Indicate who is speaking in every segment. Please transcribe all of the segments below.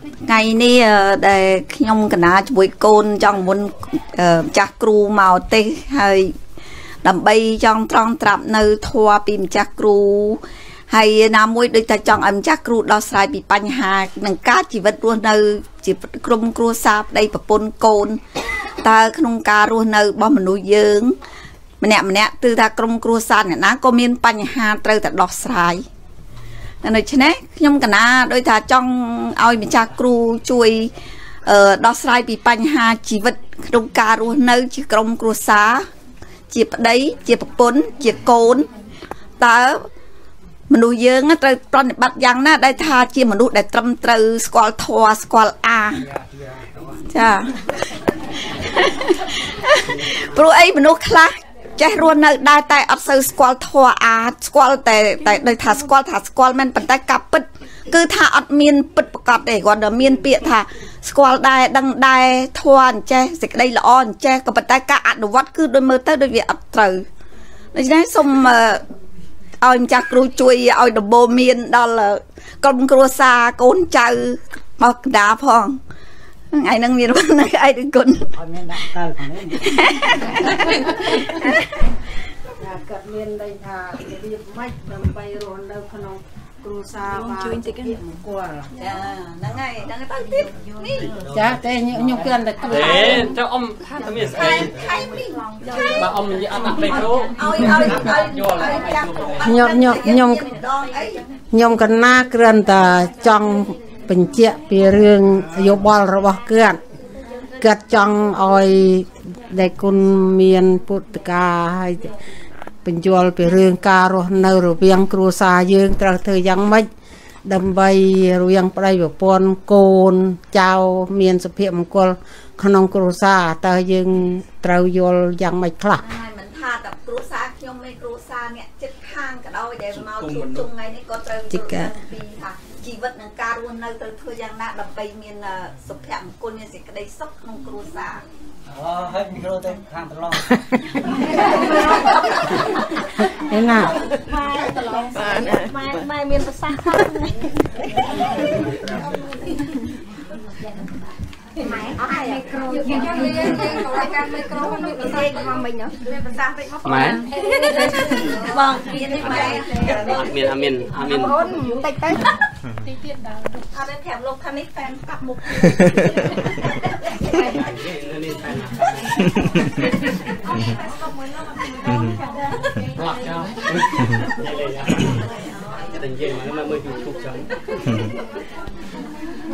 Speaker 1: ថ្ងៃនេះដែលខ្ញុំកណាជាមួយកូនចង់មុនចាស់គ្រូមកទេសហើយដើម្បីចង់ត្រង់ត្រាប់នៅធัวពីម្ចាស់គ្រូហើយណាមួយដូចតែចង់ឲ្យម្ចាស់គ្រូដោះស្រាយពីបញ្ហានឹងការជីវិតរស់នៅជាក្រុមគ្រួសារប្តីប្រពន្ធកូនតើក្នុងការរស់នៅរបស់មនុស្សយើងម្នាក់ម្នាក់គឺថាក្រុមគ្រួសារអ្នកណាក៏មានបញ្ហាត្រូវតែដោះស្រាយ ដូច្នេះខ្ញុំកណាដោយថាចង់ឲ្យម្ចាស់គ្រូជួយអឺដោះស្រាយពីបញ្ហាជីវិតក្នុងការរស់នៅ ជាក្រុមគ្រួសារជាប្តីជាប្រពន្ធជាកូនតើមនុស្សយើងត្រូវប្រតិបត្តិយ៉ាងណាដែលថាជាមនុស្សដែលត្រឹមត្រូវស្គាល់ធម៌ស្គាល់អាចាព្រោះអីមនុស្សខ្លះ ចេះរស់នៅដែរតែអត់សូវស្គាល់ធម៌អាស្គាល់តែតែដូចថាស្គាល់ថាស្គាល់មិនប៉ុន្តែការពិតគឺថាអត់មានពិតប្រកបទេគាត់តែមានពាក្យថាស្គាល់ដែរដឹងដែរធម៌អញ្ចេះសេចក្តីល្អអញ្ចេះក៏ប៉ុន្តែការអនុវត្តគឺដូចមើលទៅដូចវាអត់ត្រូវដូច្នេះសូមឲ្យម្ចាស់គ្រូជួយឲ្យដំបូងមានដល់ក្រុមគ្រួសារកូនចៅមកកដាផង ថ្ងៃហ្នឹងមាននៅឯទីគុណអត់មានដាក់កលផងនេះ
Speaker 2: គាត់មានន័យថារបៀបម៉េចដើម្បីរស់នៅក្នុងគ្រួសារបានជួយតិចមង្គលចាហ្នឹងហើយហ្នឹងទៅទៀតនេះចាតែខ្ញុំគ្រាន់តែ
Speaker 3: ទូទេចុះអ៊ំថាតែមានស្អីខៃនេះបើអ៊ំនិយាយអត់ដាក់មេក្រូឲ្យឲ្យឲ្យយល់
Speaker 2: ខ្ញុំខ្ញុំខ្ញុំខ្ញុំកណាគ្រាន់តែចង់ បញ្ជាក់ពីរឿងយោបល់របស់គាត់គាត់ចង់ឲ្យដែលគុណមានពុទ្ធកាហើយបញ្យល់ពីរឿងការរស់នៅរវាងគ្រួសារយើងត្រូវធ្វើយ៉ាងម៉េចដើម្បីរវាងប្តីប្រពន្ធកូនចៅមានសុភមង្គល ក្នុងគ្រួសារតើយើងត្រូវយល់យ៉ាងម៉េចខ្លះ
Speaker 1: ហើយមិនថាតែគ្រួសារខ្ញុំទេគ្រួសារអ្នកចិត្តខាងក៏ដោយដែលមកជួបជុំថ្ងៃនេះក៏ត្រូវយល់ពីថា ជីវិតនិងការរស់នៅត្រូវធ្វើយ៉ាងណាដើម្បីមានសុភមង្គលមានសេចក្តីសុខក្នុងគ្រួសារ
Speaker 4: អូហើយមីក្រូទៅខាងប្រឡង
Speaker 2: អេណា
Speaker 1: ម៉ែប្រឡងម៉ែម៉ែមានប្រសាសន៍ម៉ែ អត់ហើយមីក្រូយើងយើងយើងយើងកន្លែងកាន់មីក្រូមានប្រសាសន៍មកមិញមានប្រសាសន៍តិចមកម៉ែបងមានទេម៉ែ
Speaker 3: អត់មានអ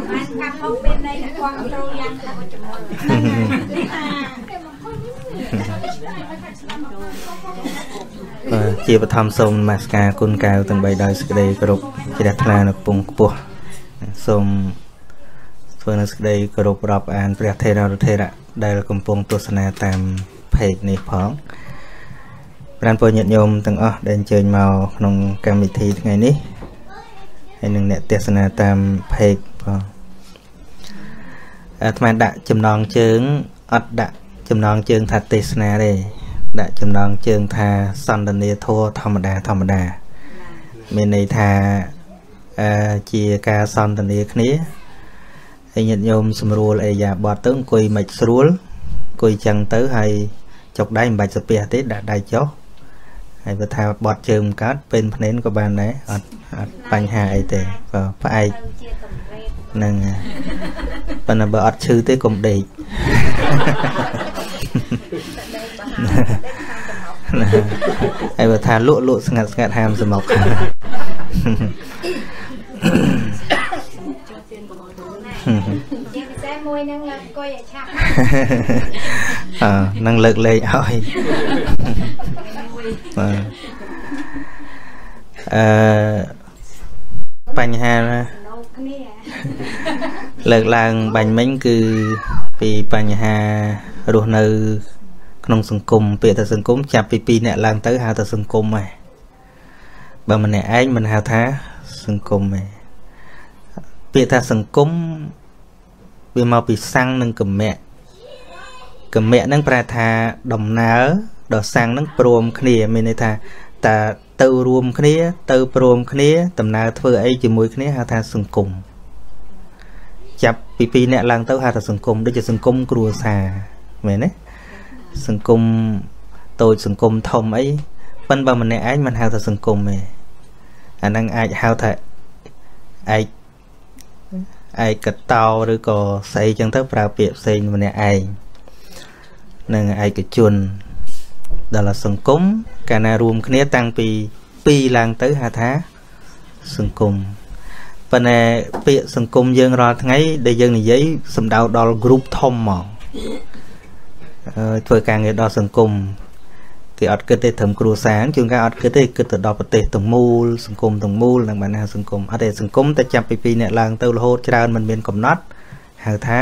Speaker 1: ប្រាប់លោកថានេះហ្វេនកាប់មុខនេះហ្វេន
Speaker 3: ប្លាក់ចោលតែនិយាយមកមើល YouTube ចឹង
Speaker 1: បានកាប់មុខមានន័យថាគ្រប់ត្រូលយ៉ាងថាចំណុច
Speaker 5: ជាបឋមសូមនមស្ការគុណកៅទាំង3ដោយសេចក្តីគោរពជ្រះថ្លានៅពងខ្ពស់សូមធ្វើនៅសេចក្តីគោរពរាប់អានព្រះថេររុថេរៈដែលកំពុងទស្សនាតាមเพจនេះផងប្រានពរញាតិញោមទាំងអស់ដែលអញ្ជើញមកក្នុងកម្មវិធីថ្ងៃនេះហើយនឹងអ្នកទស្សនាតាមเพจផង អាត្មាដាក់ចំណងជើងអត់ដាក់ចំណងជើងថាទេសនាទេដាក់ចំណងជើងថាសន្តានាធัวធម្មតាធម្មតាមានន័យថាអឺជាការសន្តានាគ្នាហើយញាតិញោមស្រួលអេយ៉ាបត់ទៅអង្គុយមិនស្រួលអង្គុយចឹងទៅហើយចុកដៃមិនបាច់សាពះទេដាក់ដៃចុះហើយបើថាបត់ជើងកើតពេលភ្នែនក៏បានដែរអត់អត់បញ្ហាអីទេបើផ្អែកនឹង ប៉ុន្តែបើអត់ឈឺទេកុំដេកហើយបើថាលក់លក់ស្ងាត់ស្ងាត់ហាមសមុក
Speaker 1: ជាពិសេសមួយនឹងអង្គុយឲ្យឆាប់
Speaker 5: អឺនឹងលើកលែងឲ្យបាទអឺបញ្ហា លើកឡើងបាញ់មិញគឺពីបញ្ហារស់នៅ ក្នុងសង្គមពាក្យថាសង្គមចាប់ពី2អ្នកឡើងទៅហៅថាសង្គមហ៎បើម្នាក់ឯងមិនហៅថាសង្គមទេពាក្យថាសង្គមវាមកពីសាំងនិងកម្មៈកម្មៈហ្នឹងប្រែថាដំណើរដល់សាំងហ្នឹងព្រមគ្នាមានន័យថាតើទៅរួមគ្នា ទៅព្រមគ្នាដំណើរធ្វើអីជាមួយគ្នាហៅថាសង្គម ចាប់ពី2នាក់ឡើងទៅហៅថាសង្គមដូចជាសង្គមគ្រួសារមែនទេសង្គមតូចសង្គមធំអីប៉ិនបើម្នាក់ឯងមិនហៅថាសង្គមទេអាហ្នឹងអាចហៅថាឯកឯកតោឬក៏ស្អីចឹងទៅប្រើពាក្យផ្សេងម្នាក់ឯងនឹងឯកជនដល់សង្គមកាលណារួមគ្នាតាំងពី2ឡើងទៅហៅថាសង្គម ប៉ុន្តែពាក្យសង្គមយើងរាល់ថ្ងៃ ដែលយើងនិយាយសំដៅដល់ group ធំហ្មងអឺធ្វើការងារដល់សង្គមគេអត់គិតទេត្រឹមគ្រួសារជួនកាលអត់គិតទេគិតទៅដល់ប្រទេសទាំងមូលសង្គមទាំងមូលនឹងបានថាសង្គមអត់ទេសង្គមតែចាប់ពី2អ្នកឡើងទៅរហូតច្រើនមិនមានកំណត់ហៅថា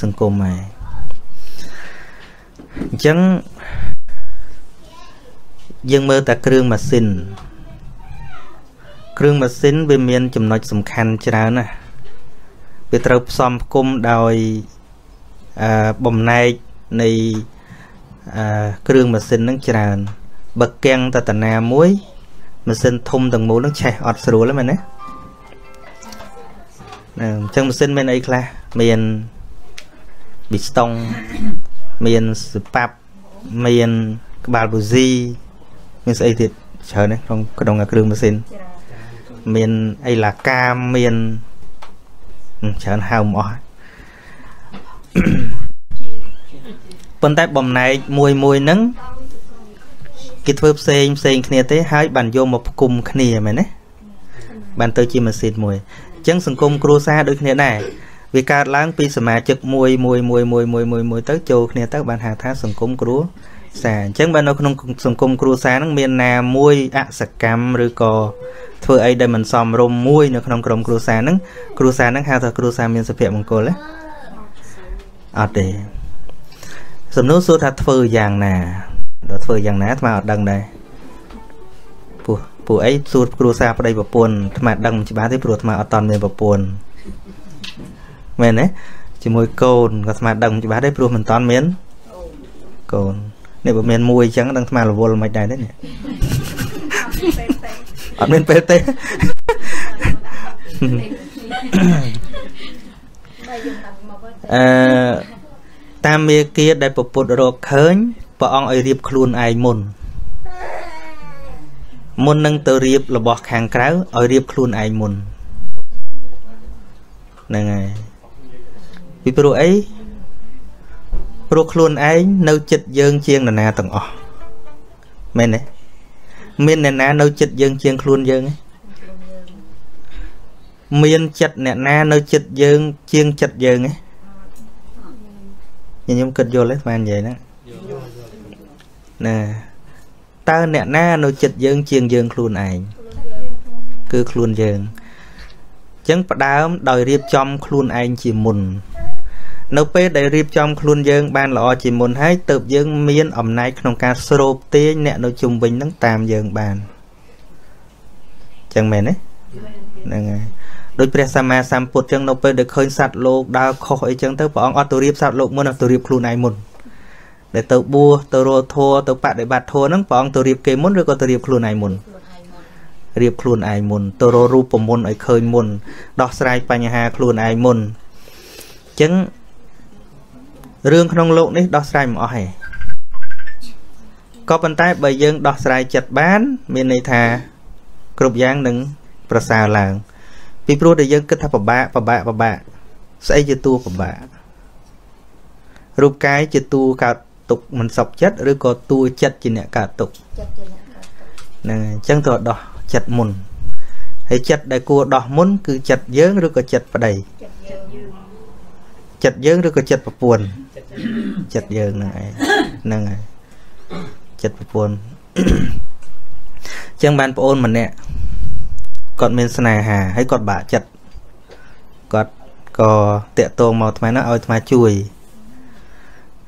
Speaker 5: សង្គមហើយអញ្ចឹងយើងមើលតែគ្រឿងម៉ាស៊ីន គ្រឿងម៉ាស៊ីនវាមានចំណុចសំខាន់ច្រើនណាស់វាត្រូវផ្សំផ្គុំដោយអឺបំណែកនៃអឺគ្រឿងម៉ាស៊ីនហ្នឹងច្រើនបើកាំងតតនាមួយម៉ាស៊ីនធំទាំងមូលហ្នឹងឆេះអត់ស្រួលទេមែនទេណាអញ្ចឹងម៉ាស៊ីនមានអីខ្លះមានប៊ីស្តុងមានសប៉ាប់មានក្បាលបូស៊ីមានស្អីទៀតច្រើនណាស់ក្នុងក្នុងគ្រឿងម៉ាស៊ីន មានអីឡាកាមមានច្រើនហៅមកអស់ប៉ុន្តែបំណែកមួយមួយហ្នឹងគេធ្វើផ្សេងផ្សេងគ្នាទេហើយបានយកមកផ្គុំគ្នាមែនទេបានទៅជាម៉ាស៊ីនមួយអញ្ចឹងសង្គមគ្រួសារដូចគ្នាដែរវាកើតឡើងពីសមាជិកមួយមួយមួយមួយមួយមួយមួយទៅចូលគ្នាទៅបានហៅថាសង្គមគ្រួសារ អញ្ចឹងបើនៅក្នុងសង្គមគ្រួសារហ្នឹងមានណាមួយអសកម្មឬក៏ធ្វើអីដែលមិនសមរម្យមួយនៅក្នុងក្រុមគ្រួសារហ្នឹងគ្រួសារហ្នឹងហៅថាគ្រួសារមានសុភមង្គលទេអត់ទេសំណួរសួរថាធ្វើយ៉ាងណាដល់ធ្វើយ៉ាងណាអាត្មាអត់ដឹងដែរពោះពួកអីសួរគ្រួសារប្តីប្រពន្ធអាត្មាដឹងមិនច្បាស់ទេព្រោះអាត្មាអត់តន់មានប្រពន្ធមែនទេជាមួយកូនក៏អាត្មាដឹងមិនច្បាស់ទេព្រោះមិនតន់មានកូន នេះបើមានមួយអញ្ចឹងដឹងអាត្មារវល់មិនដែរទេនេះអត់មានពេលទេអឺតាមមេគាដែលពពុទ្ធរកឃើញព្រះអង្គឲ្យរៀបខ្លួនឯងមុនមុននឹងទៅរៀបរបស់ខាងក្រៅឲ្យរៀបខ្លួនឯងមុនហ្នឹងហើយពីព្រោះអី ព្រោះខ្លួនឯងនៅចិត្តយើងជាងនរណាទាំងអស់មែនទេមានអ្នកណានៅចិត្តយើងជាងខ្លួនយើងទេមានចិត្តអ្នកណានៅចិត្តយើងជាងចិត្តយើងទេខ្ញុំគិតយល់ទេស្មាននិយាយហ្នឹងណាតើអ្នកណានៅចិត្តយើងជាងយើងខ្លួនឯងគឺខ្លួនយើងអញ្ចឹងផ្ដើមដោយរៀបចំខ្លួនឯងជាមុន នៅពេលដែលរៀបចំខ្លួនយើងបានល្អជាមុនហើយទៅយើងមានអំណាចក្នុងការស្រូបទាញអ្នកនៅជុំវិញនឹងតាមយើងបានអញ្ចឹងមែនទេហ្នឹងហើយដោយព្រះសម្មាសម្ពុទ្ធចឹងនៅពេលដែលឃើញសត្វលោកដើរខុសអីចឹងទៅព្រះអង្គអត់ទៅរៀបសត្វលោកមុនទៅរៀបខ្លួនឯងមុនដែលទៅបួសទៅរកធัวទៅបដិបត្តិធัวហ្នឹងព្រះអង្គទៅរៀបគេមុនឬក៏ទៅរៀបខ្លួនឯងមុនរៀបខ្លួនឯងមុនទៅរករូបមន្តឲ្យឃើញមុនដោះស្រាយបញ្ហាខ្លួនឯងមុនអញ្ចឹង រឿងក្នុងលោកនេះដោះស្រាយមិនអស់ទេក៏ប៉ុន្តែបើយើងដោះស្រាយចិត្តបាន មានន័យថាគ្រប់យ៉ាងនឹងប្រសើរឡើង ពីព្រោះដែលយើងគិតថាពិបាកពិបាកពិបាកស្អីជាតួពិបាករូបកាយជាតួកើតទុកមិនសពចិត្តឬក៏តួចិត្តជាអ្នកកើតទុកហ្នឹងហើយអញ្ចឹងត្រូវដោះចិត្តមុនហើយចិត្តដែលគួរដោះមុន គឺចិត្តយើងឬក៏ចិត្តប្តីចិត្តយើងឬក៏ចិត្តប្រពន្ធ ចិត្តយើងហ្នឹងឯងហ្នឹងហើយចិត្តប្រពន្ធអញ្ចឹងបានប្អូនម្នាក់គាត់មានស្នេហាហើយគាត់បាក់ចិត្តគាត់ក៏តាក់ទងមកថ្មហ្នឹងឲ្យថ្មជួយ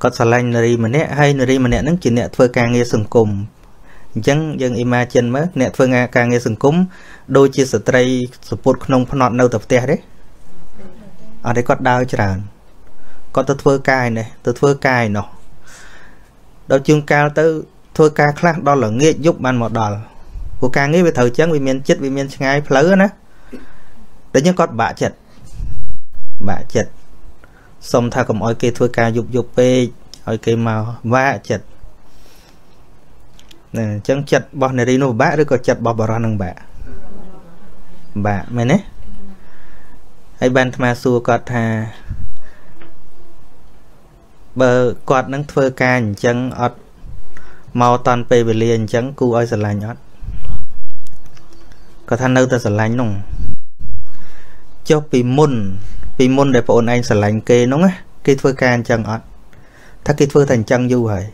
Speaker 5: គាត់ស្រឡាញ់នារីម្នាក់ហើយនារីម្នាក់ហ្នឹងជាអ្នកធ្វើការងារសង្គមអញ្ចឹងយើង imagine មើលអ្នកធ្វើការងារសង្គមដូចជាស្ត្រីសពុតក្នុង ភ្នត់នៅតែផ្ទះទេអត់ទេគាត់ដើរច្រើន គាត់ទៅធ្វើការនេះទៅធ្វើការនោះដល់ជួនកាលទៅធ្វើការខ្លះដល់ល្ងាចយប់បានមកដល់ព្រោះការងារវាត្រូវចឹងវាមានចិត្តវាមានឆ្ងាយផ្លូវណាដល់ចឹងគាត់បាក់ចិត្តបាក់ចិត្តសុំថាកុំអោយគេធ្វើការយប់យប់ពេកឲ្យគេមកបាក់ចិត្តណាអញ្ចឹងចិត្តរបស់នារីនោះបាក់ឬក៏ចិត្តរបស់បរោះនឹងបាក់បាក់មែនទេហើយបានអាត្មាសួរគាត់ថា បើគាត់នឹងធ្វើការអញ្ចឹងអត់មកតាន់ពេលវេលាអញ្ចឹងគូឲ្យស្រឡាញ់អត់គាត់ថានៅតែស្រឡាញ់នោះចុះពីមុន ពីមុនដែលបងអូនឯងស្រឡាញ់គេនោះគេធ្វើការអញ្ចឹងអត់ថាគេធ្វើតែអញ្ចឹងយូរហើយ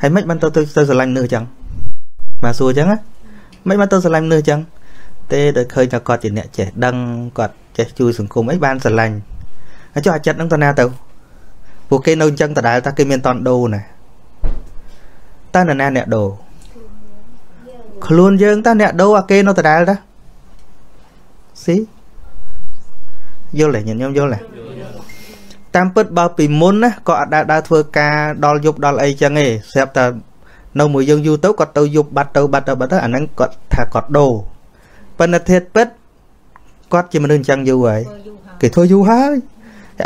Speaker 5: ហើយមិនបានទៅទៅស្រឡាញ់នឿអញ្ចឹងមកសួរអញ្ចឹងមិនបានទៅស្រឡាញ់នឿអញ្ចឹងទេដោយឃើញថាគាត់ជាអ្នកចេះដឹងគាត់ចេះជួយសង្គមអីបានស្រឡាញ់ហើយចុះអាចិតហ្នឹងទៅណាទៅ ពួកគេនៅអញ្ចឹងដដែលថាគេមានតន់ដូរណាតើនរណាអ្នកដូរខ្លួនយើងតើអ្នកដូរអាគេនៅដដែលតាស៊ីយល់ទេញាតិញោមយល់ទេតាមពិតបើពីមុនណាក៏អត់ដែលដើរធ្វើការដល់យប់ដល់អីចឹងទេស្រាប់តែនៅមួយយើងយូរទៅគាត់ទៅយប់បាត់ទៅបាត់ទៅបាត់ទៅអាហ្នឹងគាត់ថាគាត់ដូរប៉ុន្តែធៀបពិតគាត់ជាមនុស្សអញ្ចឹងយូរហើយគេធ្វើយូរហើយ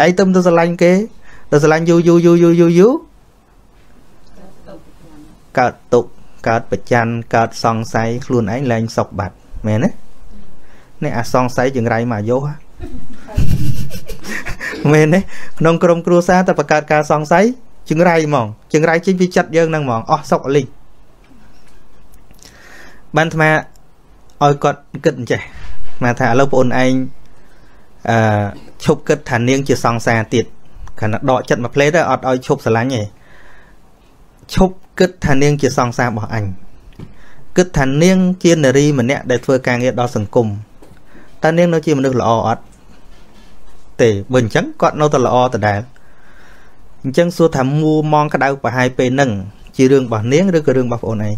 Speaker 5: ឯងទៅទៅស្រឡាញ់គេ ទៅស្រឡាញ់យូរយូរយូរយូរយូរយូរកើតទុកកើតប្រច័នកើតសង្ស័យខ្លួនឯងលែងសុខបាត់មែនទេនេះអាសង្ស័យចង្រៃមកយោមែនទេក្នុងក្រុមគ្រួសារតែបង្កើតការសង្ស័យចង្រៃហ្មងចង្រៃចេញពីចិត្តយើងហ្នឹងហ្មងអស់សុខអលិចបានអាត្មាឲ្យគាត់គិតអញ្ចេះមកថាឥឡូវបងឯងអឺឈប់គិតថានាងជាសង្សារទៀត ខណៈដកចិត្តមួយផ្លេតអត់ឲ្យឈប់ស្រឡាញ់ទេឈប់គិតថានាងជាសង្សាររបស់អញគិតថានាងជានារីម្នាក់ដែលធ្វើការងារដល់សង្គមតើនាងនៅជាមនុស្សល្អអត់ទេបើអញ្ចឹងគាត់នៅតែល្អដដែលអញ្ចឹងសួរថាមួមងក្តៅប្រហែលពេលហ្នឹងជារឿងរបស់នាងឬក៏រឿងរបស់បងអូនឯង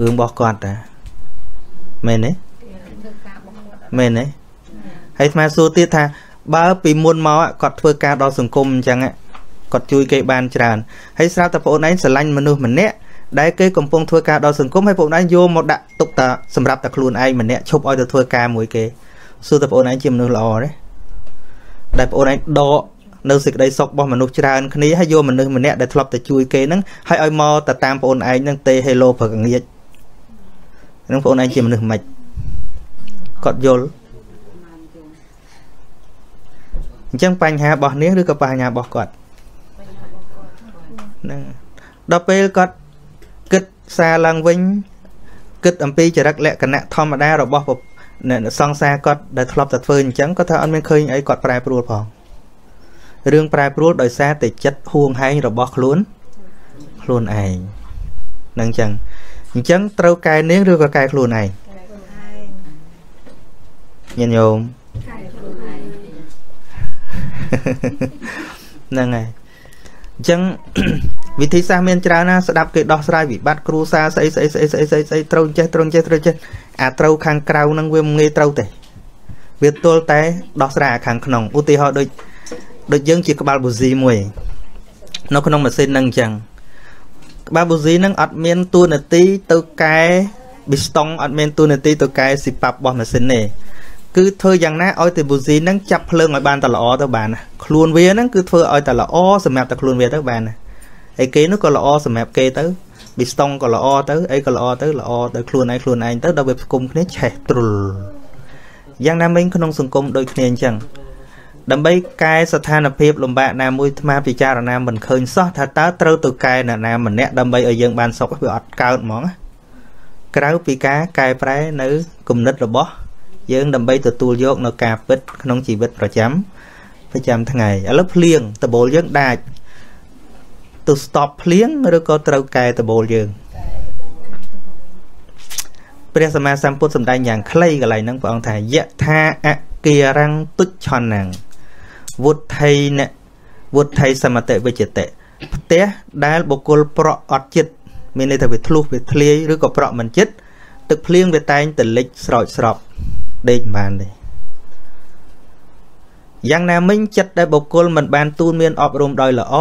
Speaker 5: រឿងរបស់គាត់តាមែនទេមែនទេ ហើយស្មាសួរទៀតថាបើ ពីមុនមកគាត់ធ្វើការដល់សង្គមអញ្ចឹងគាត់ជួយគេបានច្រើនហើយស្រាប់តែបងអូនឯងស្រឡាញ់មនុស្សម្នាក់ដែលគេកំពុងធ្វើការដល់សង្គមហើយបងឯងយកមកដាក់ទុកតាសម្រាប់តែខ្លួនឯងម្នាក់ឈប់ឲ្យទៅធ្វើការមួយគេសួរតែបងឯងជាមនុស្សល្អទេដែលបងឯងដកនៅសេចក្តីសុខរបស់មនុស្សច្រើនគ្នាហើយយកមនុស្សម្នាក់ដែលធ្លាប់តែជួយគេហ្នឹងហើយឲ្យមកទៅតាមបងឯងហ្នឹងទេ hello ព្រឹកងាចហ្នឹងបងឯងជាមនុស្សមិនគាត់យល់ អញ្ចឹងបញ្ហារបស់នាងឬក៏បញ្ហារបស់គាត់ហ្នឹងដល់ពេលគាត់គិតសារឡើងវិញគិតអំពីចរិតលក្ខណៈធម្មតារបស់សង្សារគាត់ដែលធ្លាប់តែធ្វើអញ្ចឹងគាត់ថាអត់មានឃើញអីគាត់ប្រែប្រួលផងរឿងប្រែប្រួលដោយសារតែចិត្តហួងហែងរបស់ខ្លួនខ្លួនឯងនឹងអញ្ចឹងអញ្ចឹងត្រូវកែនាងឬក៏កែខ្លួនឯងញាតិញោម ហ្នឹងហើយអញ្ចឹងវិធីសាស្ត្រមានច្រើនណាស្ដាប់គេដោះស្រាយវិបត្តិគ្រួសារស្អីស្អីស្អីស្អីស្អីស្អីត្រូវចេះត្រូវចេះត្រូវចេះអាត្រូវខាងក្រៅហ្នឹងវាមិនងាយត្រូវទេវាទល់តែដោះស្រាយខាងក្នុងឧទាហរណ៍ដូចដូចយើងជាក្បាលបូស៊ីមួយ នៅក្នុងម៉ាស៊ីនហ្នឹងអញ្ចឹងក្បាលបូស៊ីហ្នឹងអត់មានតួនាទីទៅកែប៊ីស្តុងអត់មានតួនាទីទៅកែស៊ីប៉ាប់របស់ម៉ាស៊ីនទេ គឺធ្វើយ៉ាងណាឲ្យតែប៊ូស៊ីហ្នឹងចាប់ភ្លើងឲ្យបានតែល្អទៅបានណាខ្លួនវាហ្នឹងគឺធ្វើឲ្យតែល្អសម្រាប់តែខ្លួនវាទៅបានណាហើយគេនោះក៏ល្អសម្រាប់គេទៅប៊ីស្តុងក៏ល្អទៅអីក៏ល្អទៅល្អទៅខ្លួនឯងខ្លួនឯងទៅដល់វាផ្គុំគ្នាឆេះទ្រុលយ៉ាងណាមិញក្នុងសង្គមដូចគ្នាអញ្ចឹងដើម្បីកែស្ថានភាពលំបាកណាមួយអាត្មាពិចារណាមិនឃើញសោះថាតើត្រូវទៅកែអ្នកណាម្នាក់ដើម្បីឲ្យយើងបានសុខវាអត់កើតហ្មងក្រៅពីការកែប្រែនៅគំនិតរបស់ យើងដើម្បីទទួលយកនៅការពិតក្នុងជីវិតប្រចាំប្រចាំថ្ងៃឥឡូវភ្លៀងដបូលយើងដាច់ទៅ stop ភ្លៀងឬក៏ត្រូវកែដបូលយើងព្រះសម្មាសម្ពុទ្ធសម្ដែងយ៉ាងខ្លីកន្លែងហ្នឹងព្រះអង្គថាយៈថាអគិរੰទុច្ឆនੰវុទ្ធិនវុទ្ធិសមតិវិជតិផ្ទះដែលបុគ្គលប្រក់អត់ចិត្តមានន័យថាវាធ្លុះវាធ្លាយឬក៏ប្រក់មិនចិត្តទឹកភ្លៀងវាតែងតែលិចស្រោចស្រព ដេកមិនបានទេយ៉ាងណាមិញចិត្តដែលបុគ្គលមិនបានទូនមានអប់រំដោយល្អ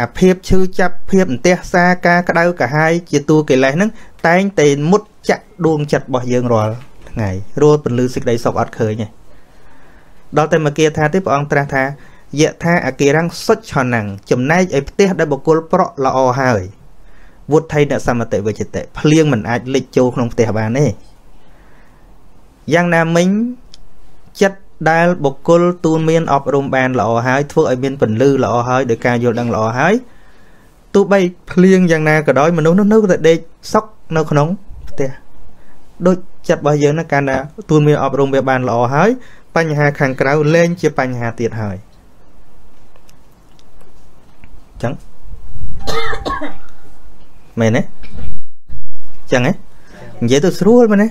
Speaker 5: អាភាពឈឺចាប់ភាពអន្ទះសាការក្តៅកាហាយជាតួកិលេសហ្នឹងតែងតែមុតចាក់ដួងចិត្តរបស់យើងរាល់ថ្ងៃរស់ពន្លឺសេចក្តីសុខអត់ឃើញទេដល់តែមកគាថាទេព្រះអង្គត្រាស់ថាយៈថាអកិរੰងសុចឆណੰងចំណែកឲ្យផ្ទះដែលបុគ្គលប្រក់ល្អហើយវុទ្ធិអ្នកសមតិវិជតិភ្លៀងមិនអាចលិចចូលក្នុងផ្ទះបានទេ យ៉ាងណាមិញចិត្តដែលបុគ្គលទូនមានអប់រំបានល្អហើយធ្វើឲ្យមានពន្លឺល្អហើយដោយការយល់ដឹងល្អហើយទោះបីភ្លៀងយ៉ាងណាក៏ដោយមនុស្សនោះនៅតែដេកសុកនៅក្នុងផ្ទះដូចចិត្តរបស់យើងណាកាលណាទូនមានអប់រំវាបានល្អហើយបញ្ហាខាងក្រៅលែងជាបញ្ហាទៀតហើយចឹងមែនទេចឹងហ៎និយាយទៅស្រួលមែនទេ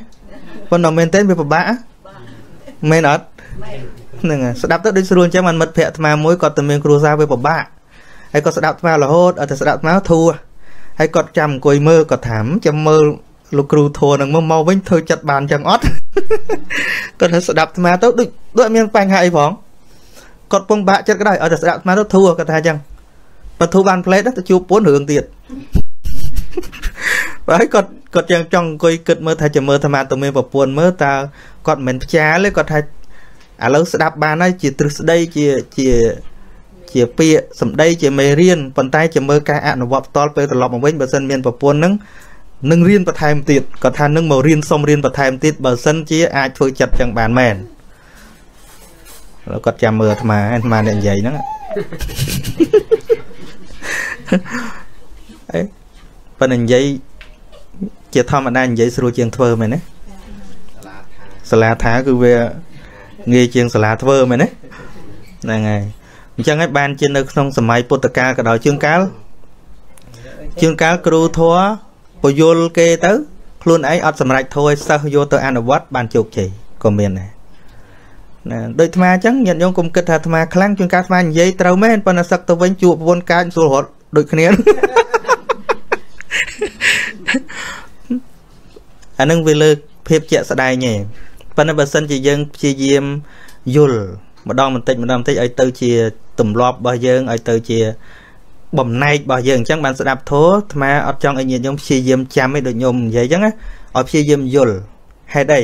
Speaker 5: ប៉ុន្តែមែនតើវាពិបាកមែនអត់ហ្នឹងស្ដាប់ទៅដូចស្រួលចឹងមិនមិត្តភ័ក្ដិអាត្មាមួយគាត់តែមានគ្រួសារវាពិបាកហើយគាត់ស្ដាប់អាត្មារហូតអត់តែស្ដាប់អាត្មាធូរហើយគាត់ចាំអង្គុយមើលគាត់ថាចាំមើលលោកគ្រូធัวនឹងមកមកវិញធ្វើចិត្តបានចឹងអត់គាត់ថាស្ដាប់អាត្មាទៅដូចដូចមានបញ្ហាអីផងគាត់ពងបាក់ចិត្តក៏ដោយឲ្យតែស្ដាប់អាត្មាទៅធัวគាត់ថាចឹងបើធូរបានផ្លេតទៅជួបពួនរឿងទៀតហើយគាត់ គាត់យ៉ាងចង់អង្គុយគិតមើលថាជាមើលថាម៉ាទៅមានប្រពន្ធមើលតើគាត់មិនផ្ចាលទេគាត់ថាឥឡូវស្ដាប់បានហើយជាទ្រឹស្ដីជាជាជាពាក្យសម្ដីជាមេរៀនប៉ុន្តែជាមើលការអនុវត្តផ្ទាល់ពេលត្រឡប់មកវិញបើសិនមានប្រពន្ធនឹងនឹងរៀនបន្ថែមទៀតគាត់ថានឹងមករៀនសុំរៀនបន្ថែមទៀតបើសិនជាអាចធ្វើចិត្តចឹងបានមែនឥឡូវគាត់ចាំមើលអាត្មាអាត្មាអ្នកនិយាយហ្នឹងអីប៉ុន្តែនិយាយ ជាធម្មតានិយាយស្រួលជាងធ្វើមែនទេសាលាថាគឺវាងាយជាងសាលាធ្វើមែនទេហ្នឹងហើយអញ្ចឹងហើយបានជានៅក្នុងសម័យពុទ្ធកាលក៏ដោយជាងកាលជាងកាលគ្រូធัวពយល់គេទៅខ្លួនឯងអត់សម្រេចធัวឲ្យសិស្សយកទៅអនុវត្តបានជោគជ័យក៏មានដែរណាដូចអាត្មាអញ្ចឹងញាតិញោមគុំគិតថាអាត្មាខ្លាំងជួនកាលអាត្មានិយាយត្រូវមែនប៉ុន្តែសឹកទៅវិញជួបប្រពន្ធកាចស្រួលរត់ដូចគ្នា អានឹងវាលើកភាពជាក់ស្ដែងឯងប៉ុន្តែបើសិនជាយើងព្យាយាមយល់ម្ដងបន្តិចម្ដងបន្តិចឲ្យទៅជាទម្លាប់របស់យើងឲ្យទៅជាបំណែករបស់យើងអញ្ចឹងបានស្ដាប់ធម៌អាត្មាអត់ចង់ឲ្យញាតិញោមព្យាយាមចាំឯដូចញោមនិយាយអញ្ចឹងណាឲ្យព្យាយាមយល់ហេតុអី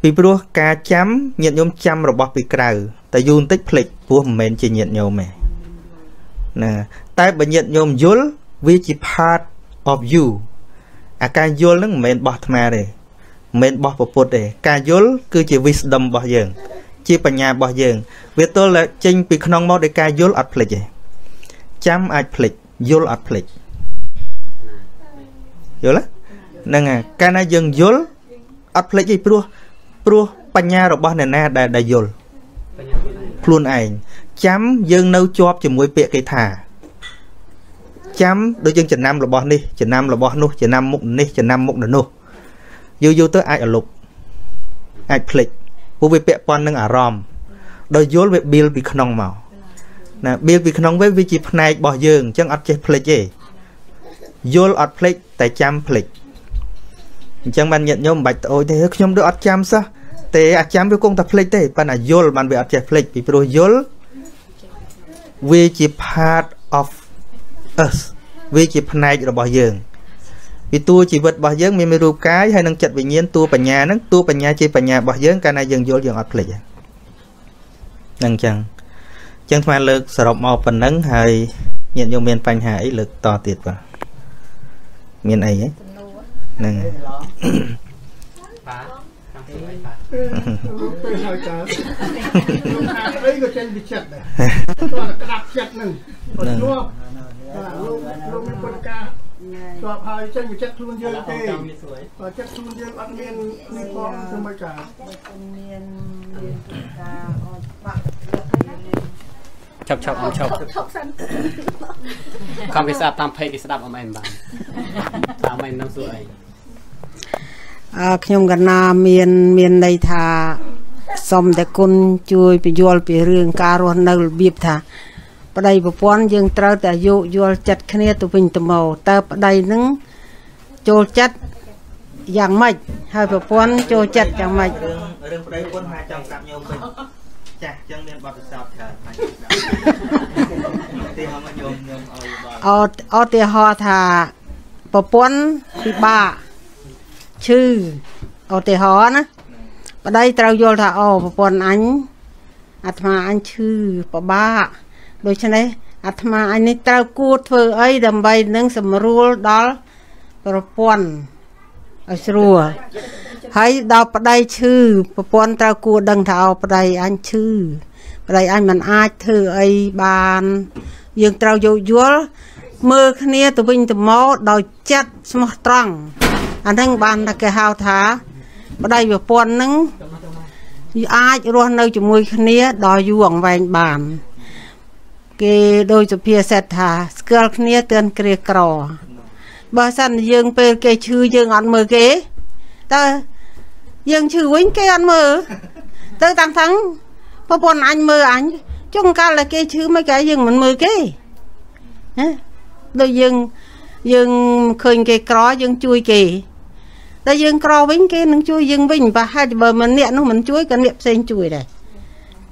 Speaker 5: ពីព្រោះការចាំញាតិញោមចាំរបស់ពីក្រៅតែយូរបន្តិចភ្លេចព្រោះមិនមែនជាញាតិញោមទេណាតែបើញាតិញោមយល់វាជា part of you អាការយល់ហ្នឹងមិនមែនបោះអាត្មាទេមិនមែនបោះពពុទ្ធទេការយល់គឺជា wisdom របស់យើង ជាបញ្ញារបស់យើង វាទល់តែចេញពីក្នុងមកដោយការយល់អត់ភ្លេចទេចាំអាចភ្លេចយល់អត់ភ្លេចយល់ហ្នឹងហើយកាលណាយើងយល់អត់ភ្លេចទេព្រោះព្រោះបញ្ញារបស់អ្នកណាដែលដែលយល់ខ្លួនឯងចាំយើងនៅជាប់ជាមួយពាក្យគេថា ចាំដូចយើងចំណាំរបស់នេះចំណាំរបស់នោះចំណាំមុខនេះចំណាំមុខនោះយូរយូរទៅអាចអលុបអាចភ្លេចព្រោះវាពាក់ព័ន្ធនឹងអារម្មណ៍ដោយយល់វាបៀលពីក្នុងមកណាបៀលពីក្នុងវិញវាជាផ្នែករបស់យើងអញ្ចឹងអត់ចេះភ្លេចទេយល់អត់ភ្លេចតែចាំភ្លេចអញ្ចឹងបានញាតញោមមិនបាច់ត្អូញទេខ្ញុំដូចអត់ចាំសោះទេអាចចាំវាគង់តែភ្លេចទេប៉ុន្តែយល់បានវាអត់ចេះភ្លេចពីព្រោះយល់វាជា part of us វាជាផ្នែករបស់យើងពីតួជីវិតរបស់យើងមានរូបកាយហើយនឹងចិត្តវិញ្ញាណតួបញ្ញាហ្នឹងតួបញ្ញាជាបញ្ញារបស់យើងកាលណាយើងយល់យើងអត់ភ្លេចហ្នឹងអញ្ចឹងអញ្ចឹងស្មានលើកសរុបមកប៉ុណ្ណឹងហើយញាតិញោមមានបញ្ហាអីលើកតទៀតបាទមានអីហ្នឹងហើយ
Speaker 4: បាទតាមទៅបាទពេលហើយតើអីក៏ចេញពីចិត្តដែរគាត់ក្តាប់ចិត្តហ្នឹងគាត់ជាប់ លោកលោកមានពុតការជាប់ហើយចេញពីចិត្តខ្លួនយើងទេបើចិត្តខ្លួនយើងអត់មានមានផងធ្វើមិនការ
Speaker 2: មានមានការអត់បាក់
Speaker 3: ឈប់ឈប់អមឈប់ឈប់សិនខំវាស្ដាប់តាម page គេស្ដាប់អមអែមបានតាមអែមនឹងសួរអី
Speaker 2: អឺខ្ញុំកណាមានមានន័យថាសុំតែគុណជួយពយល់ពីរឿងការរស់នៅរបៀបថា ប្តីប្រពន្ធយើងត្រូវតែយោគយល់ចិត្តគ្នាទៅវិញទៅមកតើប្តីនឹងចូលចិត្តយ៉ាងម៉េចហើយប្រពន្ធចូលចិត្តយ៉ាងម៉េច
Speaker 5: រឿងរឿងប្តីប្រពន្ធថាចង់កាប់ញោមវិញចាស់ចឹងមានបទពិសោធន៍ច្រើនហើយទីហោមកញោមញោមឲ្យ
Speaker 2: បអត់អត់ទីហោថាប្រពន្ធពិបាកឈឺឧទាហរណ៍ណាប្តីត្រូវយល់ថាអូប្រពន្ធអញអាត្មាអញឈឺពិបាក ដូច្នេះអាត្មាអញនេះត្រូវគួរធ្វើអីដើម្បីនឹងសម្រួលដល់ប្រពន្ធឲ្យស្រួលហើយដល់ប្តីឈឺប្រពន្ធត្រូវគួរដឹងថាអូប្តីអញឈឺប្តីអញមិនអាចធ្វើអីបាន យើងត្រូវយោគយល់មើលគ្នាទៅវិញទៅមកដោយចិត្តស្មោះត្រង់អាហ្នឹងបានតែគេហៅថាប្តីប្រពន្ធហ្នឹងអាចរស់នៅជាមួយគ្នាដល់យូរអង្វែងបាន គេដោយសុភាសិតថាស្គាល់គ្នាទឿនគ្រាក្របើសិនយើងពេលគេឈឺយើងអត់មើលគេតើយើងឈឺវិញគេអត់មើលទៅតាំងតាំងប្រពន្ធអញមើលអញចុងកាលតែគេឈឺមិនគេយើងមិនមើលគេណាដូចយើងយើងឃើញគេក្រយើងជួយគេតែយើងក្រវិញគេនឹងជួយយើងវិញប្រហែលបើមិនអ្នកនោះមិនជួយក៏អ្នកផ្សេងជួយដែរ